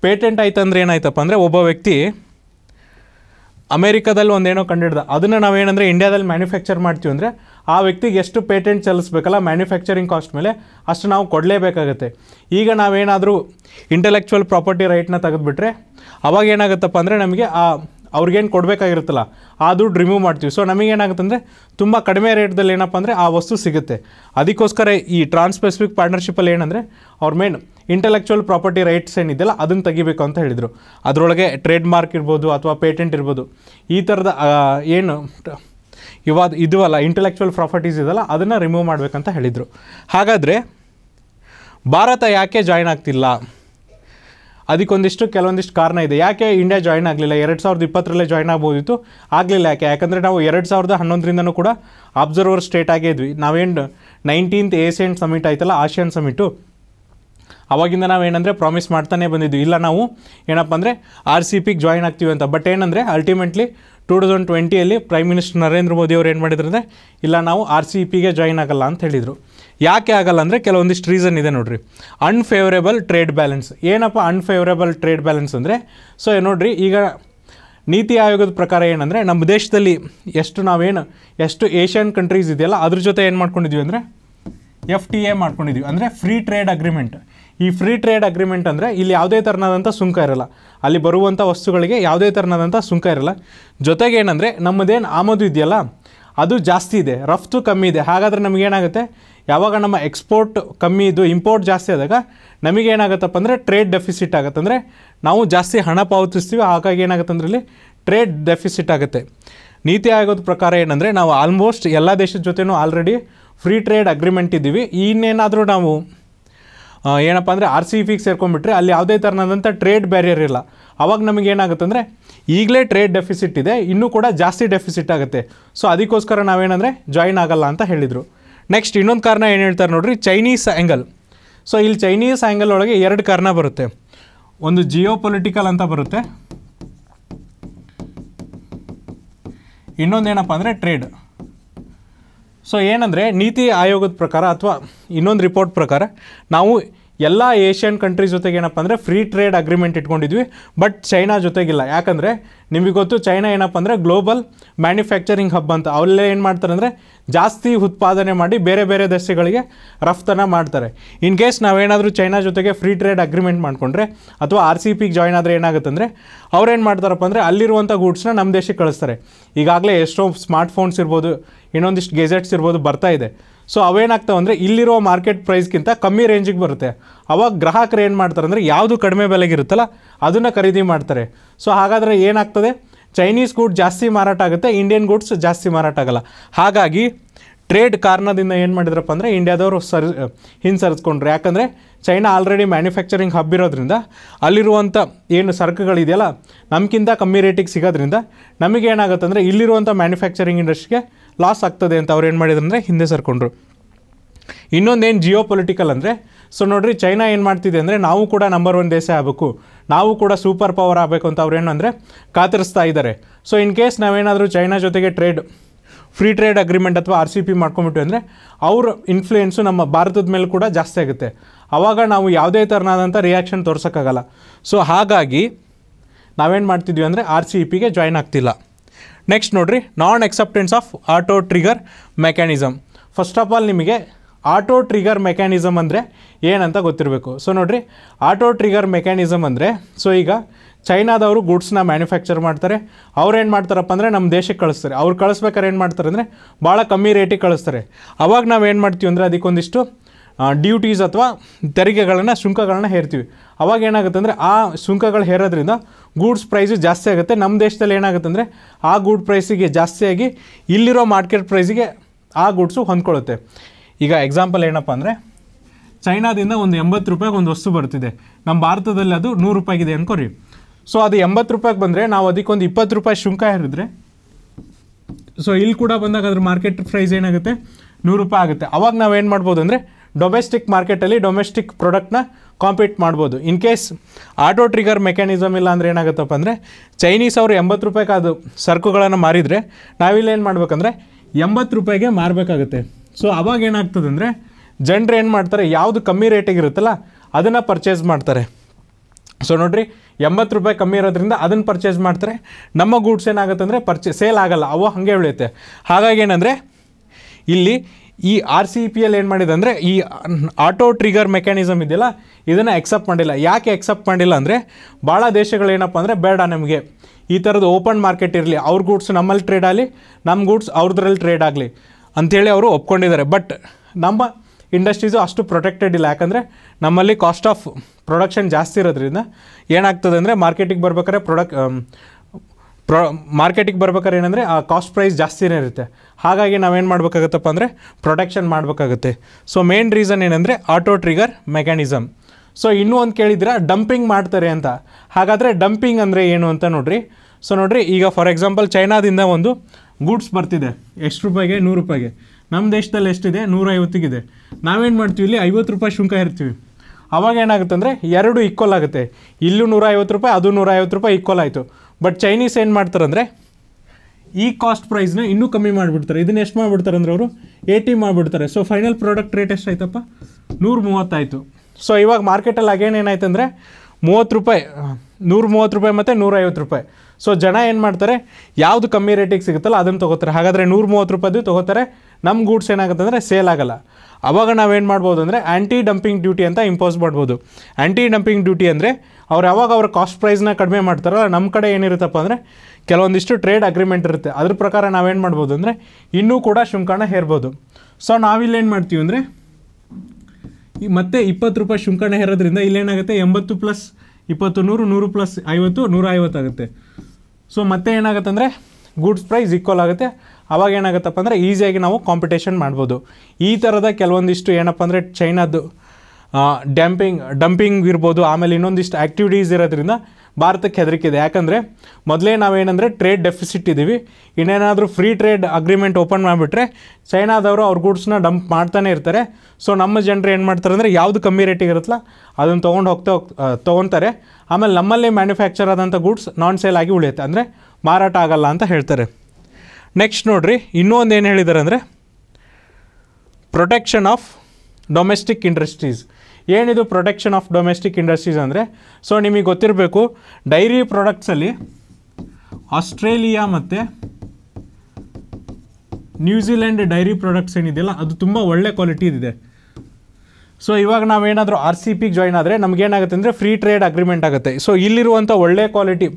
ಪೇಟೆಂಟ್ ಆಯ್ತಂದ್ರೆ ಏನಾಯ್ತಪ್ಪ ಅಂದರೆ ಒಬ್ಬ ವ್ಯಕ್ತಿ ಅಮೇರಿಕಾದಲ್ಲಿ ಒಂದೇನೋ ಕಂಡಿಡ್ದ. ಅದನ್ನು ನಾವೇನಂದರೆ ಇಂಡಿಯಾದಲ್ಲಿ ಮ್ಯಾನುಫ್ಯಾಕ್ಚರ್ ಮಾಡ್ತೀವಿ ಅಂದರೆ ಆ ವ್ಯಕ್ತಿಗೆ ಎಷ್ಟು ಪೇಟೆಂಟ್ ಚಲಿಸ್ಬೇಕಲ್ಲ ಮ್ಯಾನುಫ್ಯಾಕ್ಚರಿಂಗ್ ಕಾಸ್ಟ್ ಮೇಲೆ ಅಷ್ಟು ನಾವು ಕೊಡಲೇಬೇಕಾಗತ್ತೆ. ಈಗ ನಾವೇನಾದರೂ ಇಂಟೆಲೆಕ್ಚುವಲ್ ಪ್ರಾಪರ್ಟಿ ರೈಟ್ನ ತೆಗೆದುಬಿಟ್ರೆ, ಅವಾಗ ಏನಾಗುತ್ತಪ್ಪ ಅಂದರೆ ನಮಗೆ ಆ ಅವ್ರಿಗೇನು ಕೊಡಬೇಕಾಗಿರುತ್ತಲ್ಲ, ಆ ದುಡ್ಡು ರಿಮೂವ್ ಮಾಡ್ತೀವಿ. ಸೊ ನಮಗೇನಾಗುತ್ತೆ ಅಂದರೆ ತುಂಬ ಕಡಿಮೆ ರೇಟ್ದಲ್ಲಿ ಏನಪ್ಪ ಅಂದರೆ ಆ ವಸ್ತು ಸಿಗುತ್ತೆ. ಅದಕ್ಕೋಸ್ಕರ ಈ ಟ್ರಾನ್ಸ್ಪೆಸಿಫಿಕ್ ಪಾರ್ಟ್ನರ್ಶಿಪ್ಪಲ್ಲಿ ಏನಂದರೆ, ಅವ್ರ ಮೇನ್ ಇಂಟೆಲೆಕ್ಚುವಲ್ ಪ್ರಾಪರ್ಟಿ ರೈಟ್ಸ್ ಏನಿದೆಯಲ್ಲ, ಅದನ್ನು ತೆಗಿಬೇಕು ಅಂತ ಹೇಳಿದರು. ಅದರೊಳಗೆ ಟ್ರೇಡ್ ಮಾರ್ಕ್ ಇರ್ಬೋದು ಅಥವಾ ಪೇಟೆಂಟ್ ಇರ್ಬೋದು. ಈ ಥರದ ಏನು ಇವಾದ ಇದು ಅಲ್ಲ ಇಂಟೆಲೆಕ್ಚುವಲ್ ಪ್ರಾಪರ್ಟೀಸ್ ಇದೆಲ್ಲ ಅದನ್ನು ರಿಮೂವ್ ಮಾಡಬೇಕಂತ ಹೇಳಿದರು. ಹಾಗಾದರೆ, ಭಾರತ ಯಾಕೆ ಜಾಯ್ನ್ ಆಗ್ತಿಲ್ಲ? ಅದಕ್ಕೊಂದಿಷ್ಟು, ಕೆಲವೊಂದಿಷ್ಟು ಕಾರಣ ಇದೆ. ಯಾಕೆ ಇಂಡಿಯಾ ಜಾಯ್ನ್ ಆಗಲಿಲ್ಲ? ಎರಡು ಸಾವಿರದ ಇಪ್ಪತ್ತರಲ್ಲೇ ಜಾಯ್ನ್ ಆಗ್ಬೋದಿತ್ತು? ಆಗಲಿಲ್ಲ ಯಾಕೆ? ಯಾಕಂದರೆ ನಾವು ಎರಡು ಸಾವಿರದ ಹನ್ನೊಂದರಿಂದನೂ ಕೂಡ ಅಬ್ಸರ್ವರ್ ಸ್ಟೇಟ್ ಆಗೇ ಇದ್ವಿ. ನಾವೇನು ನೈನ್ಟೀನ್ತ್ ಏಷಿಯನ್ ಸಮಿಟ್ ಆಯ್ತಲ್ಲ ಆಶಿಯನ್ ಸಮಿಟು ಅವಾಗಿಂದ ನಾವು ಏನಂದರೆ ಪ್ರಾಮಿಸ್ ಮಾಡ್ತಾನೆ ಬಂದಿದ್ವಿ. ಇಲ್ಲ ನಾವು ಏನಪ್ಪ ಅಂದರೆ ಆರ್ ಸಿ ಪಿಗೆ ಜಾಯ್ನ್ ಆಗ್ತೀವಿ ಅಂತ. ಬಟ್ ಏನಂದರೆ ಅಲ್ಟಿಮೇಟ್ಲಿ ಟೂ ತೌಸಂಡ್ ಟ್ವೆಂಟಿಯಲ್ಲಿ ಪ್ರೈಮ್ ಮಿನಿಸ್ಟರ್ ನರೇಂದ್ರ ಮೋದಿ ಅವರು ಏನು ಮಾಡಿದ್ರು ಅಂದರೆ, ಇಲ್ಲ ನಾವು ಆರ್ ಸಿ ಪಿಗೆ ಜಾಯ್ನ್ ಆಗಲ್ಲ ಅಂತ ಹೇಳಿದರು. ಯಾಕೆ ಆಗಲ್ಲ ಅಂದರೆ ಕೆಲವೊಂದಿಷ್ಟು ರೀಸನ್ ಇದೆ ನೋಡಿರಿ. ಅನ್ಫೇವರೇಬಲ್ ಟ್ರೇಡ್ ಬ್ಯಾಲೆನ್ಸ್ ಏನಪ್ಪ ಅನ್ಫೇವರೇಬಲ್ ಟ್ರೇಡ್ ಬ್ಯಾಲೆನ್ಸ್ ಅಂದರೆ ಸೊ ನೋಡಿರಿ, ಈಗ ನೀತಿ ಆಯೋಗದ ಪ್ರಕಾರ ಏನಂದರೆ, ನಮ್ಮ ದೇಶದಲ್ಲಿ ಎಷ್ಟು ನಾವೇನು, ಎಷ್ಟು ಏಷ್ಯನ್ ಕಂಟ್ರೀಸ್ ಇದೆಯಲ್ಲ, ಅದ್ರ ಜೊತೆ ಏನು ಮಾಡ್ಕೊಂಡಿದ್ವಿ ಅಂದರೆ ಎಫ್ ಟಿ ಎ ಮಾಡ್ಕೊಂಡಿದ್ವಿ. ಅಂದರೆ ಫ್ರೀ ಟ್ರೇಡ್ ಅಗ್ರಿಮೆಂಟ್ ಈ ಫ್ರೀ ಟ್ರೇಡ್ ಅಗ್ರಿಮೆಂಟ್ ಅಂದರೆ ಇಲ್ಲಿ ಯಾವುದೇ ಥರನಾದಂಥ ಸುಂಕ ಇರಲ್ಲ. ಅಲ್ಲಿ ಬರುವಂಥ ವಸ್ತುಗಳಿಗೆ ಯಾವುದೇ ಥರನಾದಂಥ ಸುಂಕ ಇರಲ್ಲ. ಜೊತೆಗೆ ಏನಂದರೆ ನಮ್ಮದೇನು ಆಮದು ಇದೆಯಲ್ಲ, ಅದು ಜಾಸ್ತಿ ಇದೆ, ರಫ್ತು ಕಮ್ಮಿ ಇದೆ. ಹಾಗಾದರೆ ನಮಗೇನಾಗುತ್ತೆ ಯಾವಾಗ ನಮ್ಮ ಎಕ್ಸ್ಪೋರ್ಟ್ ಕಮ್ಮಿ ಇದ್ದು ಇಂಪೋರ್ಟ್ ಜಾಸ್ತಿ ಆದಾಗ ನಮಗೇನಾಗುತ್ತಪ್ಪ ಅಂದರೆ ಟ್ರೇಡ್ ಡೆಫಿಸಿಟ್ ಆಗುತ್ತೆ. ಅಂದರೆ ನಾವು ಜಾಸ್ತಿ ಹಣ ಪಾವತಿಸ್ತೀವಿ ಹಾಗಾಗಿ ಏನಾಗುತ್ತೆ ಅಂದರೆ ಇಲ್ಲಿ ಟ್ರೇಡ್ ಡೆಫಿಸಿಟ್ ಆಗುತ್ತೆ. ನೀತಿ ಆಯೋಗದ ಪ್ರಕಾರ ಏನಂದರೆ ನಾವು ಆಲ್ಮೋಸ್ಟ್ ಎಲ್ಲ ದೇಶದ ಜೊತೆನೂ ಆಲ್ರೆಡಿ ಫ್ರೀ ಟ್ರೇಡ್ ಅಗ್ರಿಮೆಂಟ್ ಇದ್ದೀವಿ. ಇನ್ನೇನಾದರೂ ನಾವು ಏನಪ್ಪ ಅಂದರೆ ಆರ್ ಸಿ ಫಿಗೆ ಸೇರ್ಕೊಂಡ್ಬಿಟ್ರೆ ಅಲ್ಲಿ ಯಾವುದೇ ಥರನಾದಂಥ ಟ್ರೇಡ್ ಬ್ಯಾರಿಯರ್ ಇಲ್ಲ. ಅವಾಗ ನಮಗೆ ಏನಾಗುತ್ತೆ ಅಂದರೆ ಈಗಲೇ ಟ್ರೇಡ್ ಡೆಫಿಸಿಟ್ ಇದೆ, ಇನ್ನೂ ಕೂಡ ಜಾಸ್ತಿ ಡೆಫಿಸಿಟ್ ಆಗುತ್ತೆ. ಸೊ ಅದಕ್ಕೋಸ್ಕರ ನಾವೇನಂದರೆ ಜಾಯಿನ್ ಆಗಲ್ಲ ಅಂತ ಹೇಳಿದರು. ನೆಕ್ಸ್ಟ್ ಇನ್ನೊಂದು ಕಾರಣ ಏನು ಹೇಳ್ತಾರೆ ನೋಡ್ರಿ ಚೈನೀಸ್ ಆ್ಯಂಗಲ್ ಸೊ ಇಲ್ಲಿ ಚೈನೀಸ್ ಆ್ಯಂಗಲ್ ಒಳಗೆ ಎರಡು ಕಾರಣ ಬರುತ್ತೆ. ಒಂದು ಜಿಯೋ ಪೊಲಿಟಿಕಲ್ ಅಂತ ಬರುತ್ತೆ. ಇನ್ನೊಂದೇನಪ್ಪ ಅಂದರೆ ಟ್ರೇಡ್ ಸೊ ಏನಂದರೆ ನೀತಿ ಆಯೋಗದ ಪ್ರಕಾರ ಅಥವಾ ಇನ್ನೊಂದು ರಿಪೋರ್ಟ್ ಪ್ರಕಾರ ನಾವು ಎಲ್ಲ ಏಷ್ಯನ್ ಕಂಟ್ರೀಸ್ ಜೊತೆಗೆ ಏನಪ್ಪ ಅಂದರೆ ಫ್ರೀ ಟ್ರೇಡ್ ಅಗ್ರಿಮೆಂಟ್ ಇಟ್ಕೊಂಡಿದ್ವಿ ಬಟ್ ಚೈನಾ ಜೊತೆಗಿಲ್ಲ. ಯಾಕಂದರೆ ನಿಮಗೆ ಗೊತ್ತು ಚೈನಾ ಏನಪ್ಪ ಅಂದರೆ ಗ್ಲೋಬಲ್ ಮ್ಯಾನುಫ್ಯಾಕ್ಚರಿಂಗ್ ಹಬ್ ಅಂತ. ಅವಲ್ಲೇ ಏನು ಮಾಡ್ತಾರೆ ಅಂದರೆ ಜಾಸ್ತಿ ಉತ್ಪಾದನೆ ಮಾಡಿ ಬೇರೆ ಬೇರೆ ದೇಶಗಳಿಗೆ ರಫ್ತನ್ನು ಮಾಡ್ತಾರೆ. ಇನ್ ಕೇಸ್ ನಾವೇನಾದರೂ ಚೈನಾ ಜೊತೆಗೆ ಫ್ರೀ ಟ್ರೇಡ್ ಅಗ್ರಿಮೆಂಟ್ ಮಾಡಿಕೊಂಡ್ರೆ, ಅಥವಾ ಆರ್ ಸಿ ಪಿಗೆ ಜಾಯ್ನ್ ಆದರೆ ಏನಾಗುತ್ತೆ ಅಂದರೆ ಅವ್ರೇನು ಮಾಡ್ತಾರಪ್ಪ ಅಂದರೆ ಅಲ್ಲಿರುವಂಥ ಗೂಡ್ಸ್ನ ನಮ್ಮ ದೇಶಕ್ಕೆ ಕಳಿಸ್ತಾರೆ. ಈಗಾಗಲೇ ಎಷ್ಟೋ ಸ್ಮಾರ್ಟ್ ಫೋನ್ಸ್ ಇರ್ಬೋದು, ಇನ್ನೊಂದಿಷ್ಟು ಗೆಜೆಟ್ಸ್ ಇರ್ಬೋದು ಬರ್ತಾ ಇದೆ. ಸೊ ಅವೇನಾಗ್ತಾವೆ ಅಂದರೆ ಇಲ್ಲಿರೋ ಮಾರ್ಕೆಟ್ ಪ್ರೈಸ್ಗಿಂತ ಕಮ್ಮಿ ರೇಂಜಿಗೆ ಬರುತ್ತೆ. ಅವಾಗ ಗ್ರಾಹಕರು ಏನು ಮಾಡ್ತಾರೆ ಅಂದರೆ ಯಾವುದು ಕಡಿಮೆ ಬೆಲೆಗಿರುತ್ತಲ್ಲ ಅದನ್ನು ಖರೀದಿ ಮಾಡ್ತಾರೆ. ಸೊ ಹಾಗಾದರೆ ಏನಾಗ್ತದೆ? ಚೈನೀಸ್ ಗೂಡ್ ಜಾಸ್ತಿ ಮಾರಾಟ ಆಗುತ್ತೆ ಇಂಡಿಯನ್ ಗೂಡ್ಸ್ ಜಾಸ್ತಿ ಮಾರಾಟ ಆಗಲ್ಲ. ಹಾಗಾಗಿ ಟ್ರೇಡ್ ಕಾರಣದಿಂದ ಏನು ಮಾಡಿದ್ರಪ್ಪ ಅಂದರೆ ಇಂಡಿಯಾದವರು ಸರ್ ಹಿಂಸರಿಸ್ಕೊಂಡ್ರು ಯಾಕಂದರೆ ಚೈನಾ ಆಲ್ರೆಡಿ ಮ್ಯಾನುಫ್ಯಾಕ್ಚರಿಂಗ್ ಹಬ್ ಇರೋದ್ರಿಂದ ಅಲ್ಲಿರುವಂಥ ಏನು ಸರಕುಗಳಿದೆಯಲ್ಲ ನಮಗಿಂತ ಕಮ್ಮಿ ರೇಟಿಗೆ ಸಿಗೋದ್ರಿಂದ ನಮಗೇನಾಗುತ್ತೆ ಅಂದರೆ ಇಲ್ಲಿರುವಂಥ ಮ್ಯಾನುಫ್ಯಾಕ್ಚರಿಂಗ್ ಇಂಡಸ್ಟ್ರಿಗೆ ಲಾಸ್ ಆಗ್ತದೆ ಅಂತ ಅವ್ರು ಏನು ಮಾಡಿದ್ರು ಅಂದರೆ ಹಿಂದೆ ಸರ್ಕೊಂಡ್ರು. ಇನ್ನೊಂದೇನು ಜಿಯೋ ಪೊಲಿಟಿಕಲ್ ಅಂದರೆ ಸೊ ನೋಡಿರಿ ಚೈನಾ ಏನು ಮಾಡ್ತಿದೆ ಅಂದರೆ ನಾವು ಕೂಡ ನಂಬರ್ ಒನ್ ದೇಶ ಆಗಬೇಕು, ನಾವು ಕೂಡ ಸೂಪರ್ ಪವರ್ ಆಗಬೇಕು ಅಂತ ಅವ್ರೇನು ಅಂದರೆ ಕಾತರಿಸ್ತಾ ಇದ್ದಾರೆ. ಸೊ ಇನ್ ಕೇಸ್ ನಾವೇನಾದರೂ ಚೈನಾ ಜೊತೆಗೆ ಟ್ರೇಡ್ ಫ್ರೀ ಟ್ರೇಡ್ ಅಗ್ರಿಮೆಂಟ್ ಅಥವಾ ಆರ್ ಸಿ ಪಿ ಮಾಡ್ಕೊಂಬಿಟ್ಟು ಅಂದರೆ ಅವ್ರ ಇನ್ಫ್ಲೂಯೆನ್ಸು ನಮ್ಮ ಭಾರತದ ಮೇಲೆ ಕೂಡ ಜಾಸ್ತಿ ಆಗುತ್ತೆ. ಆವಾಗ ನಾವು ಯಾವುದೇ ಥರನಾದಂಥ ರಿಯಾಕ್ಷನ್ ತೋರ್ಸೋಕ್ಕಾಗಲ್ಲ. ಸೊ ಹಾಗಾಗಿ ನಾವೇನು ಮಾಡ್ತಿದ್ವಿ ಅಂದರೆ ಆರ್ ಸಿ ಪಿಗೆ ಜಾಯ್ನ್ ಆಗ್ತಿಲ್ಲ. ನೆಕ್ಸ್ಟ್ ನೋಡ್ರಿ non acceptance of auto trigger mechanism first of all ನಿಮಗೆ ಆಟೋ ಟ್ರಿಗರ್ ಮೆಕ್ಯಾನಿಸಮ್ ಅಂದರೆ ಏನಂತ ಗೊತ್ತಿರಬೇಕು. ಸೊ ನೋಡ್ರಿ ಆಟೋ ಟ್ರಿಗರ್ ಮೆಕ್ಯಾನಿಸಮ್ ಅಂದರೆ ಸೊ ಈಗ ಚೈನಾದವರು ಗೂಡ್ಸ್ನ ಮ್ಯಾನುಫ್ಯಾಕ್ಚರ್ ಮಾಡ್ತಾರೆ. ಅವ್ರು ಏನು ಮಾಡ್ತಾರಪ್ಪ ಅಂದರೆ ನಮ್ಮ ದೇಶಕ್ಕೆ ಕಳಿಸ್ತಾರೆ. ಅವ್ರು ಕಳಿಸ್ಬೇಕಾದ್ರೆ ಏನು ಮಾಡ್ತಾರೆ ಅಂದರೆ ಭಾಳ ಕಮ್ಮಿ ರೇಟಿಗೆ ಕಳಿಸ್ತಾರೆ. ಅವಾಗ ನಾವು ಏನು ಮಾಡ್ತೀವಿ ಅಂದರೆ, ಅದಕ್ಕೊಂದಿಷ್ಟು ಡ್ಯೂಟೀಸ್ ಅಥವಾ ತೆರಿಗೆಗಳನ್ನು ಸುಂಕಗಳನ್ನ ಹೇರ್ತೀವಿ. ಅವಾಗ ಏನಾಗುತ್ತೆ ಅಂದರೆ ಆ ಸುಂಕಗಳು ಹೇರೋದ್ರಿಂದ ಗೂಡ್ಸ್ ಪ್ರೈಸು ಜಾಸ್ತಿ ಆಗುತ್ತೆ. ನಮ್ಮ ದೇಶದಲ್ಲಿ ಏನಾಗುತ್ತೆ ಅಂದರೆ ಆ ಗೂಡ್ ಪ್ರೈಸಿಗೆ ಜಾಸ್ತಿಯಾಗಿ ಇಲ್ಲಿರೋ ಮಾರ್ಕೆಟ್ ಪ್ರೈಸಿಗೆ ಆ ಗೂಡ್ಸು ಹೊಂದ್ಕೊಳ್ಳುತ್ತೆ. ಈಗ ಎಕ್ಸಾಂಪಲ್ ಏನಪ್ಪ ಅಂದರೆ, ಚೈನಾದಿಂದ ಒಂದು ಎಂಬತ್ತು ರೂಪಾಯಿಗೆ ಒಂದು ವಸ್ತು ಬರ್ತಿದೆ. ನಮ್ಮ ಭಾರತದಲ್ಲಿ ಅದು ನೂರು ರೂಪಾಯಿಗಿದೆ ಅನ್ಕೋರಿ. ಸೊ ಅದು ಎಂಬತ್ತು ರೂಪಾಯಿಗೆ ಬಂದರೆ, ನಾವು ಅದಕ್ಕೊಂದು ಇಪ್ಪತ್ತು ರೂಪಾಯಿ ಶುಂಕ ಹೇರಿದ್ರೆ ಸೊ ಇಲ್ಲಿ ಕೂಡ ಬಂದಾಗ ಅದ್ರ ಮಾರ್ಕೆಟ್ ಪ್ರೈಸ್ ಏನಾಗುತ್ತೆ? ನೂರು ರೂಪಾಯಿ ಆಗುತ್ತೆ. ಅವಾಗ ನಾವು ಏನು ಮಾಡ್ಬೋದು ಅಂದರೆ ಡೊಮೆಸ್ಟಿಕ್ ಮಾರ್ಕೆಟಲ್ಲಿ ಡೊಮೆಸ್ಟಿಕ್ ಪ್ರಾಡಕ್ಟ್ನ ಕಾಂಪೀಟ್ ಮಾಡ್ಬೋದು. In case auto trigger mechanism ಇಲ್ಲ ಅಂದರೆ ಏನಾಗುತ್ತಪ್ಪ ಅಂದರೆ ಚೈನೀಸ್ ಅವರು ಎಂಬತ್ತು ರೂಪಾಯಿಗೆ ಅದು ಸರಕುಗಳನ್ನು ಮಾರಿದರೆ, ನಾವಿಲ್ಲಿ ಏನು ಮಾಡಬೇಕಂದ್ರೆ, ಎಂಬತ್ತು ರೂಪಾಯಿಗೆ ಮಾರಬೇಕಾಗುತ್ತೆ. ಸೊ ಅವಾಗ ಏನಾಗ್ತದೆ ಅಂದರೆ, ಜನರು ಏನು ಮಾಡ್ತಾರೆ, ಯಾವುದು ಕಮ್ಮಿ ರೇಟಿಗೆ ಇರುತ್ತಲ್ಲ, ಅದನ್ನು ಪರ್ಚೇಸ್ ಮಾಡ್ತಾರೆ. ಸೊ ನೋಡಿರಿ, ಎಂಬತ್ತು ರೂಪಾಯಿ ಕಮ್ಮಿ ಇರೋದ್ರಿಂದ ಅದನ್ನು ಪರ್ಚೇಸ್ ಮಾಡ್ತಾರೆ. ನಮ್ಮ ಗೂಡ್ಸ್ ಏನಾಗುತ್ತೆ ಅಂದರೆ ಪರ್ಚೇ ಸೇಲ್ ಆಗಲ್ಲ, ಅವು ಹಾಗೆ ಉಳಿಯುತ್ತೆ. ಹಾಗಾಗಿ ಏನಂದರೆ, ಇಲ್ಲಿ ಈ ಆರ್ ಸಿ ಪಿ ಎಲ್ ಏನು ಮಾಡಿದೆ ಅಂದರೆ ಈ ಆಟೋ ಟ್ರಿಗರ್ ಮೆಕ್ಯಾನಿಸಮ್ ಇದೆಯಲ್ಲ, ಇದನ್ನು ಎಕ್ಸೆಪ್ಟ್ ಮಾಡಿಲ್ಲ. ಯಾಕೆ ಎಕ್ಸೆಪ್ಟ್ ಮಾಡಿಲ್ಲ ಅಂದರೆ ಭಾಳ ದೇಶಗಳು ಏನಪ್ಪ ಅಂದರೆ ಬೇಡ ನಮಗೆ. ಈ ಥರದ್ದು ಓಪನ್ ಮಾರ್ಕೆಟ್ ಇರಲಿ, ಅವ್ರ ಗೂಡ್ಸ್ ನಮ್ಮಲ್ಲಿ ಟ್ರೇಡ್ ಆಗಲಿ ನಮ್ಮ ಗೂಡ್ಸ್ ಅವ್ರದ್ರಲ್ಲಿ ಟ್ರೇಡ್ ಆಗಲಿ ಅಂಥೇಳಿ ಅವರು ಒಪ್ಕೊಂಡಿದ್ದಾರೆ. ಬಟ್ ನಮ್ಮ ಇಂಡಸ್ಟ್ರೀಸು ಅಷ್ಟು ಪ್ರೊಟೆಕ್ಟೆಡ್ ಇಲ್ಲ. ಯಾಕಂದರೆ ನಮ್ಮಲ್ಲಿ ಕಾಸ್ಟ್ ಆಫ್ ಪ್ರೊಡಕ್ಷನ್ ಜಾಸ್ತಿ ಇರೋದ್ರಿಂದ ಏನಾಗ್ತದೆ ಅಂದರೆ ಮಾರ್ಕೆಟಿಗೆ ಬರ್ಬೇಕಾದ್ರೆ ಪ್ರೊಡಕ್ ಪ್ರೊ ಮಾರ್ಕೆಟಿಗೆ ಬರ್ಬೇಕಾದ್ರೆ ಏನಂದರೆ, ಆ ಕಾಸ್ಟ್ ಪ್ರೈಸ್ ಜಾಸ್ತಿನೇ ಇರುತ್ತೆ. ಹಾಗಾಗಿ ನಾವೇನು ಮಾಡಬೇಕಾಗತ್ತಪ್ಪ ಅಂದರೆ ಪ್ರೊಟೆಕ್ಷನ್ ಮಾಡಬೇಕಾಗುತ್ತೆ. ಸೊ ಮೇನ್ ರೀಸನ್ ಏನಂದರೆ ಆಟೋ ಟ್ರಿಗರ್ ಮೆಕ್ಯಾನಿಸಮ್ ಸೊ ಇನ್ನೂ ಒಂದು ಕೇಳಿದ್ರೆ ಡಂಪಿಂಗ್ ಮಾಡ್ತಾರೆ ಅಂತ. ಹಾಗಾದರೆ ಡಂಪಿಂಗ್ ಅಂದರೆ ಏನು ಅಂತ ನೋಡಿರಿ. ಸೊ ನೋಡಿರಿ, ಈಗ ಫಾರ್ ಎಕ್ಸಾಂಪಲ್ ಚೈನಾದಿಂದ ಒಂದು ಗೂಡ್ಸ್ ಬರ್ತಿದೆ. ಎಷ್ಟು ರೂಪಾಯಿಗೆ? ನೂರು ರೂಪಾಯಿಗೆ. ನಮ್ಮ ದೇಶದಲ್ಲಿ ಎಷ್ಟಿದೆ? ನೂರೈವತ್ತಿಗಿದೆ. ನಾವೇನು ಮಾಡ್ತೀವಿ ಇಲ್ಲಿ? ಐವತ್ತು ರೂಪಾಯಿ ಶುಂಕ ಇರ್ತೀವಿ ಅವಾಗ ಏನಾಗುತ್ತೆ ಅಂದರೆ ಎರಡು ಈಕ್ವಲ್ ಆಗುತ್ತೆ. ಇಲ್ಲೂ ನೂರ ರೂಪಾಯಿ, ಅದು ನೂರ ಐವತ್ತು ರೂಪಾಯಿ ಈಕ್ವಲ್ ಆಯಿತು. ಬಟ್ ಚೈನೀಸ್ ಏನು ಮಾಡ್ತಾರೆ ಅಂದರೆ ಈ ಕಾಸ್ಟ್ ಪ್ರೈಸ್ನ ಇನ್ನೂ ಕಮ್ಮಿ ಮಾಡಿಬಿಡ್ತಾರೆ. ಇದನ್ನ ಎಷ್ಟು ಮಾಡಿಬಿಡ್ತಾರೆ ಅಂದರೆ ಅವರು? ಏಯ್ಟಿ ಮಾಡಿಬಿಡ್ತಾರೆ. ಸೊ ಫೈನಲ್ ಪ್ರಾಡಕ್ಟ್ ರೇಟ್ ಎಷ್ಟಾಯ್ತಪ್ಪ ನೂರು ಮೂವತ್ತಾಯಿತು ಸೊ ಇವಾಗ ಮಾರ್ಕೆಟಲ್ಲಿ ಅಗೇನ್ ಏನಾಯ್ತು ಅಂದರೆ ಮೂವತ್ತು ರೂಪಾಯಿ ನೂರ ಮೂವತ್ತು ರೂಪಾಯಿ ಮತ್ತು ನೂರೈವತ್ತು ರೂಪಾಯಿ. ಸೊ ಜನ ಏನು ಮಾಡ್ತಾರೆ? ಯಾವುದು ಕಮ್ಮಿ ರೇಟಿಗೆ ಸಿಗುತ್ತಲ್ಲ ಅದನ್ನು ತೊಗೋತಾರೆ. ಹಾಗಾದರೆ ನೂರು ಮೂವತ್ತು ರೂಪಾಯಿದು ತೊಗೋತಾರೆ. ನಮ್ಮ ಗೂಡ್ಸ್ ಏನಾಗುತ್ತೆ ಅಂದರೆ ಸೇಲ್ ಆಗಲ್ಲ. ಅವಾಗ ನಾವೇನು ಮಾಡ್ಬೋದು ಅಂದರೆ ಆ್ಯಂಟಿ ಡಂಪಿಂಗ್ ಡ್ಯೂಟಿ ಅಂತ ಇಂಪೋಸ್ ಮಾಡ್ಬೋದು. ಆ್ಯಂಟಿ ಡಂಪಿಂಗ್ ಡ್ಯೂಟಿ ಅಂದರೆ ಅವ್ರು ಯಾವಾಗ ಅವ್ರ ಕಾಸ್ಟ್ ಪ್ರೈಸ್ನ ಕಡಿಮೆ ಮಾಡ್ತಾರಲ್ಲ ನಮ್ಮ ಕಡೆ ಏನಿರುತ್ತಪ್ಪ ಅಂದರೆ ಕೆಲವೊಂದಿಷ್ಟು ಟ್ರೇಡ್ ಅಗ್ರಿಮೆಂಟ್ ಇರುತ್ತೆ. ಅದ್ರ ಪ್ರಕಾರ ನಾವೇನು ಮಾಡ್ಬೋದು ಅಂದರೆ ಇನ್ನೂ ಕೂಡ ಶುಂಕನ ಹೇರ್ಬೋದು. ಸೊ ನಾವಿಲ್ಲೇನು ಮಾಡ್ತೀವಿ ಅಂದರೆ ಮತ್ತೆ ಇಪ್ಪತ್ತು ರೂಪಾಯಿ ಶುಂಕಣ ಹೇರೋದ್ರಿಂದ ಇಲ್ಲೇನಾಗುತ್ತೆ? ಎಂಬತ್ತು ಪ್ಲಸ್ ಇಪ್ಪತ್ತು, ನೂರು ನೂರು ಪ್ಲಸ್ ಐವತ್ತು ನೂರ ಐವತ್ತಾಗುತ್ತೆ ಸೊ ಮತ್ತೆ ಏನಾಗುತ್ತೆ ಅಂದರೆ ಗೂಡ್ಸ್ ಪ್ರೈಸ್ ಈಕ್ವಲ್ ಆಗುತ್ತೆ. ಅವಾಗ ಏನಾಗುತ್ತಪ್ಪ ಅಂದರೆ ಈಸಿಯಾಗಿ ನಾವು ಕಾಂಪಿಟೇಷನ್ ಮಾಡ್ಬೋದು. ಈ ಥರದ ಕೆಲವೊಂದಿಷ್ಟು ಏನಪ್ಪ ಅಂದರೆ ಚೈನಾದ್ದು ಡ್ಯಾಂಪಿಂಗ್ ಡಂಪಿಂಗ್ ಇರ್ಬೋದು. ಆಮೇಲೆ ಇನ್ನೊಂದಿಷ್ಟು ಆ್ಯಕ್ಟಿವಿಟೀಸ್ ಇರೋದ್ರಿಂದ ಭಾರತಕ್ಕೆ ಹೆದರಿಕೆ ಇದೆ ಯಾಕಂದರೆ ಮೊದಲೇ ನಾವೇನಂದರೆ ಟ್ರೇಡ್ ಡೆಫಿಸಿಟ್ ಇದ್ದೀವಿ. ಇನ್ನೇನಾದರೂ ಫ್ರೀ ಟ್ರೇಡ್ ಅಗ್ರಿಮೆಂಟ್ ಓಪನ್ ಮಾಡಿಬಿಟ್ರೆ ಚೈನಾದವರು ಅವ್ರ ಗೂಡ್ಸ್ನ ಡಂಪ್ ಮಾಡ್ತಾನೆ ಇರ್ತಾರೆ. ಸೊ ನಮ್ಮ ಜನರು ಏನು ಮಾಡ್ತಾರೆ ಅಂದರೆ ಯಾವುದು ಕಮ್ಮಿ ರೇಟಿಗೆ ಇರುತ್ತಲ್ಲ ಅದನ್ನು ತೊಗೊಂಡು ಹೋಗ್ತಾ ಹೋಗ್ತಾ ತೊಗೊತಾರೆ ಆಮೇಲೆ ನಮ್ಮಲ್ಲಿ ಮ್ಯಾನುಫ್ಯಾಕ್ಚರ್ ಆದಂಥ ಗೂಡ್ಸ್ ನಾನ್ ಸೇಲ್ ಆಗಿ ಉಳಿಯುತ್ತೆ. ಅಂದರೆ ಮಾರಾಟ ಆಗಲ್ಲ ಅಂತ ಹೇಳ್ತಾರೆ. ನೆಕ್ಸ್ಟ್ ನೋಡ್ರಿ ಒಂದು ಏನು ಹೇಳಿದ್ದಾರೆ ಅಂದರೆ ಪ್ರೊಟೆಕ್ಷನ್ ಆಫ್ ಡೊಮೆಸ್ಟಿಕ್ ಇಂಡಸ್ಟ್ರೀಸ್ ಏನಿದು ಪ್ರೊಟೆಕ್ಷನ್ ಆಫ್ ಡೊಮೆಸ್ಟಿಕ್ ಇಂಡಸ್ಟ್ರೀಸ್ ಅಂದರೆ ಸೊ ನಿಮಗೆ ಗೊತ್ತಿರಬೇಕು ಡೈರಿ ಪ್ರಾಡಕ್ಟ್ಸಲ್ಲಿ ಆಸ್ಟ್ರೇಲಿಯಾ ಮತ್ತು ನ್ಯೂಜಿಲೆಂಡ್ ಡೈರಿ ಪ್ರಾಡಕ್ಟ್ಸ್ ಏನಿದೆಯಲ್ಲ, ಅದು ತುಂಬ ಒಳ್ಳೆ ಕ್ವಾಲಿಟಿ ಇದೆ. ಸೊ ಇವಾಗ ನಾವೇನಾದರೂ ಆರ್ ಸಿ ಪಿಗೆ ಜಾಯ್ನ್ ಆದರೆ ನಮಗೇನಾಗುತ್ತೆ ಅಂದರೆ ಫ್ರೀ ಟ್ರೇಡ್ ಅಗ್ರಿಮೆಂಟ್ ಆಗುತ್ತೆ. ಸೊ ಇಲ್ಲಿರುವಂಥ ಒಳ್ಳೆ ಕ್ವಾಲಿಟಿ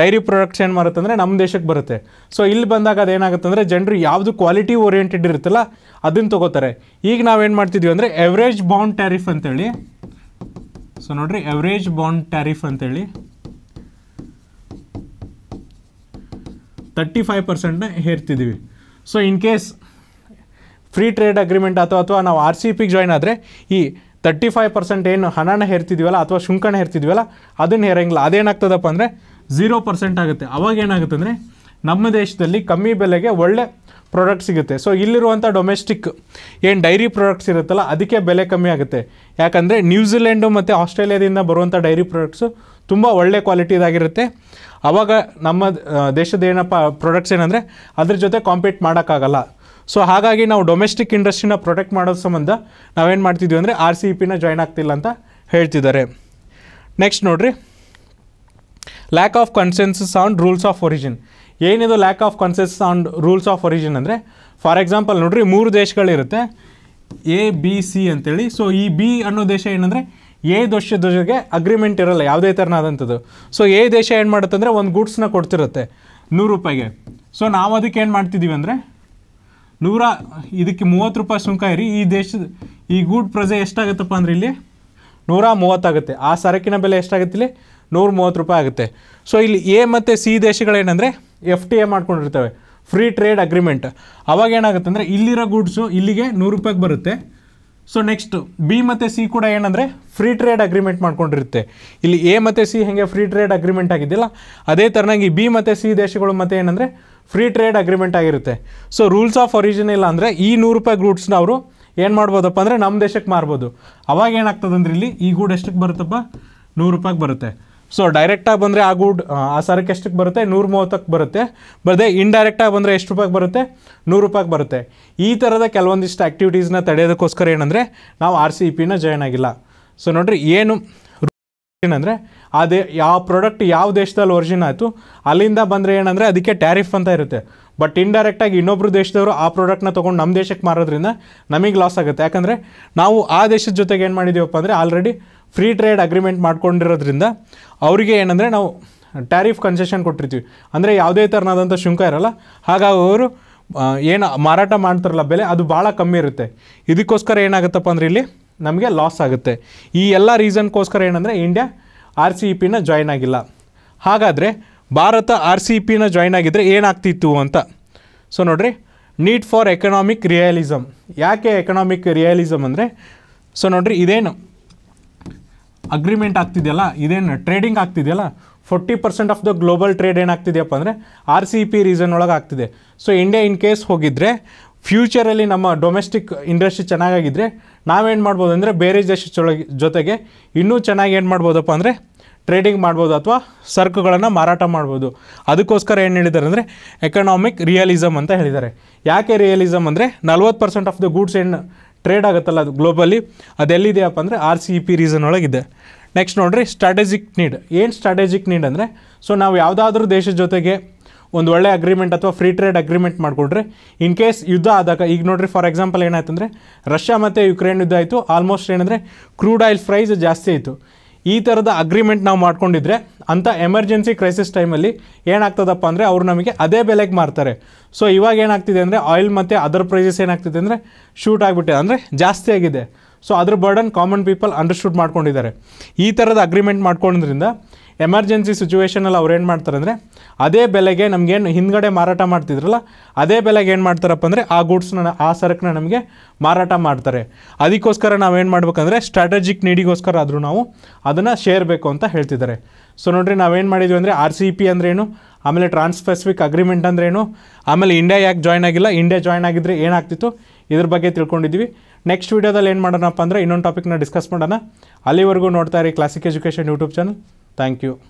ಡೈರಿ ಪ್ರಾಡಕ್ಟ್ಸ್ ಏನು ಮಾಡುತ್ತೆ ಅಂದರೆ ನಮ್ಮ ದೇಶಕ್ಕೆ ಬರುತ್ತೆ. ಸೊ ಇಲ್ಲಿ ಬಂದಾಗ ಅದೇನಾಗುತ್ತೆ ಅಂದರೆ ಜನರು ಯಾವುದು ಕ್ವಾಲಿಟಿ ಓರಿಯೆಂಟೆಡ್ ಇರುತ್ತಲ್ಲ ಅದನ್ನು ತೊಗೋತಾರೆ. ಈಗ ನಾವೇನು ಮಾಡ್ತಿದ್ವಿ ಅಂದರೆ ಎವ್ರೇಜ್ ಬಾಂಡ್ ಟ್ಯಾರಿಫ್ ಅಂತೇಳಿ. ಸೊ ನೋಡಿರಿ ಎವ್ರೇಜ್ ಬಾಂಡ್ ಟ್ಯಾರಿಫ್ ಅಂತೇಳಿ. ತರ್ಟಿ ಫೈವ್ ಪರ್ಸೆಂಟ್ನ ಹೇರ್ತಿದ್ದೀವಿ so in case free trade agreement ಅಥವಾ ಅಥವಾ ನಾವು ಆರ್ ಸಿ ಪಿಗೆ ಜಾಯ್ನ್ ಆದರೆ ಈ ತರ್ಟಿ ಫೈವ್ ಪರ್ಸೆಂಟ್ ಏನು ಹಣನ ಹೇರ್ತಿದ್ವಲ್ಲ ಅಥವಾ ಶುಂಕನ ಹೇರ್ತಿದ್ವಲ್ಲ, ಅದನ್ನು ಹೇರಂಗಿಲ್ಲ ಅದೇನಾಗ್ತದಪ್ಪ ಅಂದರೆ ಝೀರೋ ಪರ್ಸೆಂಟ್ ಆಗುತ್ತೆ. ಅವಾಗ ಏನಾಗುತ್ತೆ ಅಂದರೆ ನಮ್ಮ ದೇಶದಲ್ಲಿ ಕಮ್ಮಿ ಬೆಲೆಗೆ ಒಳ್ಳೆ ಪ್ರಾಡಕ್ಟ್ ಸಿಗುತ್ತೆ. ಸೊ ಇಲ್ಲಿರುವಂಥ ಡೊಮೆಸ್ಟಿಕ್ ಏನು ಡೈರಿ ಪ್ರಾಡಕ್ಟ್ಸ್ ಇರುತ್ತಲ್ಲ, ಅದಕ್ಕೆ ಬೆಲೆ ಕಮ್ಮಿ ಆಗುತ್ತೆ. ಯಾಕಂದರೆ ನ್ಯೂಜಿಲೆಂಡು ಮತ್ತು ಆಸ್ಟ್ರೇಲಿಯಾದಿಂದ ಬರುವಂಥ ಡೈರಿ ಪ್ರಾಡಕ್ಟ್ಸು ತುಂಬ ಒಳ್ಳೆ ಕ್ವಾಲಿಟಿದಾಗಿರುತ್ತೆ ಆವಾಗ ನಮ್ಮ ದೇಶದ ಏನಪ್ಪ ಪ್ರಾಡಕ್ಟ್ಸ್ ಏನಂದರೆ ಅದ್ರ ಜೊತೆ ಕಾಂಪೀಟ್ ಮಾಡೋಕ್ಕಾಗಲ್ಲ. ಸೊ ಹಾಗಾಗಿ ನಾವು ಡೊಮೆಸ್ಟಿಕ್ ಇಂಡಸ್ಟ್ರಿನ ಪ್ರೊಟೆಕ್ಟ್ ಮಾಡೋ ಸಂಬಂಧ ನಾವೇನು ಮಾಡ್ತಿದ್ವಿ ಅಂದರೆ ಆರ್ ಸಿ ಪಿನ ಜಾಯ್ನ್ ಆಗ್ತಿಲ್ಲ ಅಂತ ಹೇಳ್ತಿದ್ದಾರೆ. ನೆಕ್ಸ್ಟ್ ನೋಡ್ರಿ. Lack of consensus on rules of origin ಏನಿದು lack of consensus on rules of origin ಅಂದರೆ? ಫಾರ್ ಎಕ್ಸಾಂಪಲ್ ನೋಡ್ರಿ, ಮೂರು ದೇಶಗಳಿರುತ್ತೆ ಎ ಬಿ ಸಿ ಅಂತೇಳಿ. ಸೊ ಈ ಬಿ ಅನ್ನೋ ದೇಶ ಏನಂದರೆ ಎ ದೇಶದ ಜೊತೆಗೆ ಅಗ್ರಿಮೆಂಟ್ ಇರಲ್ಲ, ಯಾವುದೇ ಥರನಾದಂಥದ್ದು ಸೊ ಎ ದೇಶ ಏನು ಮಾಡುತ್ತೆ ಅಂದರೆ ಒಂದು ಗೂಡ್ಸ್ನ ಕೊಡ್ತಿರುತ್ತೆ ನೂರು ರೂಪಾಯಿಗೆ. ಸೊ ನಾವು ಅದಕ್ಕೆ ಏನು ಮಾಡ್ತಿದ್ದೀವಿ ಅಂದರೆ ನೂರ ಇದಕ್ಕೆ ಮೂವತ್ತು ರೂಪಾಯಿ ಸುಂಕ ಇರಿ, ಈ ದೇಶದ ಈ ಗೂಡ್ ಪ್ರಜೆ ಎಷ್ಟಾಗುತ್ತಪ್ಪ ಅಂದ್ರೆ ಇಲ್ಲಿ? ನೂರ ಮೂವತ್ತಾಗುತ್ತೆ ಆ ಸರಕಿನ ಬೆಲೆ ಎಷ್ಟಾಗುತ್ತೆ ಇಲ್ಲಿ? ನೂರ ಮೂವತ್ತು ರೂಪಾಯಿ ಆಗುತ್ತೆ. ಸೊ ಇಲ್ಲಿ ಎ ಮತ್ತು ಸಿ ದೇಶಗಳೇನಂದರೆ ಎಫ್ ಟಿ ಎ ಮಾಡ್ಕೊಂಡಿರ್ತವೆ. ಫ್ರೀ ಟ್ರೇಡ್ ಅಗ್ರಿಮೆಂಟ್ ಅವಾಗ ಏನಾಗುತ್ತೆ ಅಂದರೆ ಇಲ್ಲಿರೋ ಗೂಡ್ಸು ಇಲ್ಲಿಗೆ ನೂರು ರೂಪಾಯಿಗೆ ಬರುತ್ತೆ. ಸೊ ನೆಕ್ಸ್ಟ್ ಬಿ ಮತ್ತು ಸಿ ಕೂಡ ಏನಂದರೆ ಫ್ರೀ ಟ್ರೇಡ್ ಅಗ್ರಿಮೆಂಟ್ ಮಾಡ್ಕೊಂಡಿರುತ್ತೆ. ಇಲ್ಲಿ ಎ ಮತ್ತು ಸಿ ಹೇಗೆ ಫ್ರೀ ಟ್ರೇಡ್ ಅಗ್ರಿಮೆಂಟ್ ಆಗಿದ್ದಿಲ್ಲ ಅದೇ ಥರನಾಗಿ ಬಿ ಮತ್ತು ಸಿ ದೇಶಗಳು ಮತ್ತು ಏನಂದರೆ ಫ್ರೀ ಟ್ರೇಡ್ ಅಗ್ರಿಮೆಂಟ್ ಆಗಿರುತ್ತೆ. ಸೊ ರೂಲ್ಸ್ ಆಫ್ ಒರಿಜಿನ್ ಇಲ್ಲ ಅಂದರೆ ಈ ನೂರು ರೂಪಾಯಿ ಗೂಡ್ಸ್ನ ಅವರು ಏನು ಮಾಡ್ಬೋದಪ್ಪ ಅಂದರೆ ನಮ್ಮ ದೇಶಕ್ಕೆ ಮಾರ್ಬೋದು. ಅವಾಗ ಏನಾಗ್ತದೆ ಅಂದ್ರೆ ಇಲ್ಲಿ ಈ ಗೂಡ್ ಎಷ್ಟಕ್ಕೆ ಬರುತ್ತಪ್ಪ? ನೂರು ರೂಪಾಯಿಗೆ ಬರುತ್ತೆ. ಸೊ ಡೈರೆಕ್ಟಾಗಿ ಬಂದರೆ ಆ ಗೂಡ್ ಆ ಸರಕ್ಕೆ ಎಷ್ಟಕ್ಕೆ ಬರುತ್ತೆ? ನೂರು ಮೂವತ್ತಕ್ಕೆ ಬರುತ್ತೆ. ಬರದೆ ಇಂಡೈರೆಕ್ಟಾಗಿ ಬಂದರೆ ಎಷ್ಟು ರೂಪಾಯಿಗೆ ಬರುತ್ತೆ? ನೂರು ರೂಪಾಯಿಗೆ ಬರುತ್ತೆ. ಈ ಥರದ ಕೆಲವೊಂದಿಷ್ಟು ಆ್ಯಕ್ಟಿವಿಟೀಸ್ನ ತಡೆಯೋದಕ್ಕೋಸ್ಕರ ಏನಂದರೆ ನಾವು ಆರ್ ಸಿ ಪಿನ ಜಾಯ್ನ್ ಆಗಿಲ್ಲ. ಸೊ ನೋಡಿರಿ ಏನು ಏನಂದರೆ ಅದೇ ಯಾವ ಪ್ರಾಡಕ್ಟ್ ಯಾವ ದೇಶದಲ್ಲಿ ಒರಿಜಿನ್ ಆಯಿತು, ಅಲ್ಲಿಂದ ಬಂದರೆ ಏನಂದರೆ ಅದಕ್ಕೆ ಟ್ಯಾರಿಫ್ ಅಂತ ಇರುತ್ತೆ. ಬಟ್ ಇಂಡೈರೆಕ್ಟಾಗಿ ಇನ್ನೊಬ್ಬರು ದೇಶದವರು ಆ ಪ್ರಾಡಕ್ಟ್ನ ತೊಗೊಂಡು ನಮ್ಮ ದೇಶಕ್ಕೆ ಮಾರೋದ್ರಿಂದ ನಮಗೆ ಲಾಸ್ ಆಗುತ್ತೆ. ಯಾಕಂದರೆ ನಾವು ಆ ದೇಶದ ಜೊತೆಗೆ ಏನು ಮಾಡಿದ್ದೀವಪ್ಪ ಅಂದರೆ ಆಲ್ರೆಡಿ ಫ್ರೀ ಟ್ರೇಡ್ ಅಗ್ರಿಮೆಂಟ್ ಮಾಡ್ಕೊಂಡಿರೋದ್ರಿಂದ ಅವರಿಗೆ ಏನಂದರೆ ನಾವು ಟ್ಯಾರಿಫ್ ಕನ್ಸೆಷನ್ ಕೊಟ್ಟಿರ್ತೀವಿ. ಅಂದರೆ ಯಾವುದೇ ಥರನಾದಂಥ ಶುಂಕ ಇರಲ್ಲ. ಹಾಗಾಗಿ ಅವರು ಏನು ಮಾರಾಟ ಮಾಡ್ತಾರಲ್ಲ ಬೆಲೆ ಅದು ಭಾಳ ಕಮ್ಮಿ ಇರುತ್ತೆ. ಇದಕ್ಕೋಸ್ಕರ ಏನಾಗುತ್ತಪ್ಪ ಅಂದರೆ ಇಲ್ಲಿ ನಮಗೆ ಲಾಸ್ ಆಗುತ್ತೆ. ಈ ಎಲ್ಲ ರೀಸನ್ಗೋಸ್ಕರ ಏನಂದರೆ ಇಂಡಿಯಾ ಆರ್ ಸಿ ಇ ಪಿನ ಜಾಯ್ನ್ ಆಗಿಲ್ಲ. ಹಾಗಾದರೆ ಭಾರತ ಆರ್ ಸಿ ಇ ಪಿನ ಜಾಯ್ನ್ ಆಗಿದ್ದರೆ ಏನಾಗ್ತಿತ್ತು ಅಂತ. ಸೊ ನೋಡಿರಿ ನೀಡ್ ಫಾರ್ ಎಕನಾಮಿಕ್ ರಿಯಾಲಿಸಮ್ ಯಾಕೆ ಎಕನಾಮಿಕ್ ರಿಯಾಲಿಸಮ್ ಅಂದರೆ ಸೊ ನೋಡಿರಿ ಇದೇನು ಅಗ್ರಿಮೆಂಟ್ ಆಗ್ತಿದೆಯಲ್ಲ, ಇದೇನು trading ಆಗ್ತಿದೆಯಲ್ಲ forty percent of the global trade ಏನಾಗ್ತಿದೆಯಪ್ಪ ಅಂದರೆ ಆರ್ ಸಿ ಪಿ ರೀಸನ್ ಒಳಗೆ ಆಗ್ತಿದೆ. ಸೊ ಇಂಡಿಯಾ ಇನ್ ಕೇಸ್ ಹೋಗಿದ್ರೆ ಫ್ಯೂಚರಲ್ಲಿ ನಮ್ಮ ಡೊಮೆಸ್ಟಿಕ್ ಇಂಡಸ್ಟ್ರಿ ಚೆನ್ನಾಗಾಗಿದ್ದರೆ ನಾವೇನು ಮಾಡ್ಬೋದು ಅಂದರೆ ಬೇರೆ ದೇಶದೊಳಗೆ ಜೊತೆಗೆ ಇನ್ನೂ ಚೆನ್ನಾಗಿ ಏನು ಮಾಡ್ಬೋದಪ್ಪ ಅಂದರೆ ಟ್ರೇಡಿಂಗ್ ಮಾಡ್ಬೋದು ಅಥವಾ ಸರಕುಗಳನ್ನು ಮಾರಾಟ ಮಾಡ್ಬೋದು. ಅದಕ್ಕೋಸ್ಕರ ಏನು ಹೇಳಿದ್ದಾರೆ ಅಂದರೆ ಎಕನಾಮಿಕ್ ರಿಯಲಿಸಮ್ ಅಂತ ಹೇಳಿದ್ದಾರೆ. ಯಾಕೆ ರಿಯಲಿಸಮ್ ಅಂದರೆ ನಲ್ವತ್ತು ಪರ್ಸೆಂಟ್ ಆಫ್ ದ ಗೂಡ್ಸ್ ಏನು ಟ್ರೇಡ್ ಆಗುತ್ತಲ್ಲ ಅದು ಗ್ಲೋಬಲಿ ಅದೆಲ್ಲಿದೆಯಪ್ಪ ಅಂದರೆ R C E P reason ಒಳಗಿದೆ. Next ನೋಡಿರಿ ಸ್ಟ್ರಾಟಜಿಕ್ ನೀಡ್ ಏನು ಸ್ಟ್ರಾಟಜಿಕ್ ನೀಡ್ ಅಂದರೆ ಸೊ ನಾವು ಯಾವುದಾದ್ರೂ ದೇಶದ ಜೊತೆಗೆ ಒಂದು ಒಳ್ಳೆ ಅಗ್ರಿಮೆಂಟ್ ಅಥವಾ ಫ್ರೀ ಟ್ರೇಡ್ ಅಗ್ರಿಮೆಂಟ್ ಮಾಡಿಕೊಂಡ್ರೆ ಇನ್ ಕೇಸ್ ಯುದ್ಧ ಆದಾಗ, ಈಗ ನೋಡ್ರಿ ಫಾರ್ ಎಕ್ಸಾಂಪಲ್ ಏನಾಯ್ತು ಅಂದರೆ ರಷ್ಯಾ ಮತ್ತು ಯುಕ್ರೇನ್ ಯುದ್ಧ ಆಯಿತು ಆಲ್ಮೋಸ್ಟ್ ಏನಂದರೆ ಕ್ರೂಡ್ ಆಯಿಲ್ ಪ್ರೈಸ್ ಜಾಸ್ತಿ ಆಯಿತು. ಈ ಥರದ ಅಗ್ರಿಮೆಂಟ್ ನಾವು ಮಾಡ್ಕೊಂಡಿದ್ರೆ ಅಂಥ ಎಮರ್ಜೆನ್ಸಿ ಕ್ರೈಸಿಸ್ ಟೈಮಲ್ಲಿ ಏನಾಗ್ತದಪ್ಪ ಅಂದರೆ ಅವರು ನಮಗೆ ಅದೇ ಬೆಲೆಗೆ ಮಾರ್ತಾರೆ. ಸೊ ಇವಾಗ ಏನಾಗ್ತಿದೆ ಅಂದರೆ ಆಯಿಲ್ ಮತ್ತು ಅದರ್ ಪ್ರೈಸಸ್ ಏನಾಗ್ತಿದೆ ಅಂದರೆ ಶೂಟ್ ಆಗಿಬಿಟ್ಟಿದೆ, ಅಂದರೆ ಜಾಸ್ತಿ ಆಗಿದೆ. ಸೊ ಅದ್ರ ಬರ್ಡನ್ ಕಾಮನ್ ಪೀಪಲ್ ಅಂಡರ್ಸ್ಟುಡ್ ಮಾಡ್ಕೊಂಡಿದ್ದಾರೆ. ಈ ಥರದ ಅಗ್ರಿಮೆಂಟ್ ಮಾಡ್ಕೊಳ್ಳೋದ್ರಿಂದ ಎಮರ್ಜೆನ್ಸಿ ಸಿಚುವೇಷನಲ್ಲಿ ಅವ್ರು ಏನು ಮಾಡ್ತಾರೆ ಅಂದರೆ ಅದೇ ಬೆಲೆಗೆ ನಮಗೇನು ಹಿಂದ್ಗಡೆ ಮಾರಾಟ ಮಾಡ್ತಿದ್ರಲ್ಲ, ಅದೇ ಬೆಲೆಗೆ ಏನು ಮಾಡ್ತಾರಪ್ಪ ಅಂದರೆ ಆ ಗೂಡ್ಸ್ನ ಆ ಸರಕನ್ನ ನಮಗೆ ಮಾರಾಟ ಮಾಡ್ತಾರೆ. ಅದಕ್ಕೋಸ್ಕರ ನಾವೇನು ಮಾಡ್ಬೇಕಂದ್ರೆ ಸ್ಟ್ರಾಟಜಿಕ್ ನೀಡಿಗೋಸ್ಕರ ಆದರೂ ನಾವು ಅದನ್ನು ಶೇರ್ಬೇಕು ಅಂತ ಹೇಳ್ತಿದ್ದಾರೆ. ಸೊ ನೋಡಿರಿ ನಾವೇನು ಮಾಡಿದ್ವಿ ಅಂದರೆ ಆರ್ ಸಿ ಪಿ ಅಂದ್ರೇನು ಆಮೇಲೆ ಟ್ರಾನ್ಸ್ಪೆಸಿಫಿಕ್ ಅಗ್ರಿಮೆಂಟ್ ಅಂದ್ರೇನು ಆಮೇಲೆ ಇಂಡಿಯಾ ಯಾಕೆ ಜಾಯ್ನ್ ಆಗಿಲ್ಲ ಇಂಡಿಯಾ ಜಾಯ್ನ್ ಆಗಿದ್ರೆ ಏನಾಗ್ತಿತ್ತು ಇದ್ರ ಬಗ್ಗೆ ತಿಳ್ಕೊಂಡಿದ್ವಿ. ನೆಕ್ಸ್ಟ್ ವೀಡಿಯೋದಲ್ಲಿ ಏನು ಮಾಡೋಣಪ್ಪ ಅಂದರೆ ಇನ್ನೊಂದು ಟಾಪಿಕ್ನ ಡಿಸ್ಕಸ್ ಮಾಡೋಣ. ಅಲ್ಲಿವರೆಗೂ ನೋಡ್ತಾ ಇರಿ classic education YouTube channel Thank you.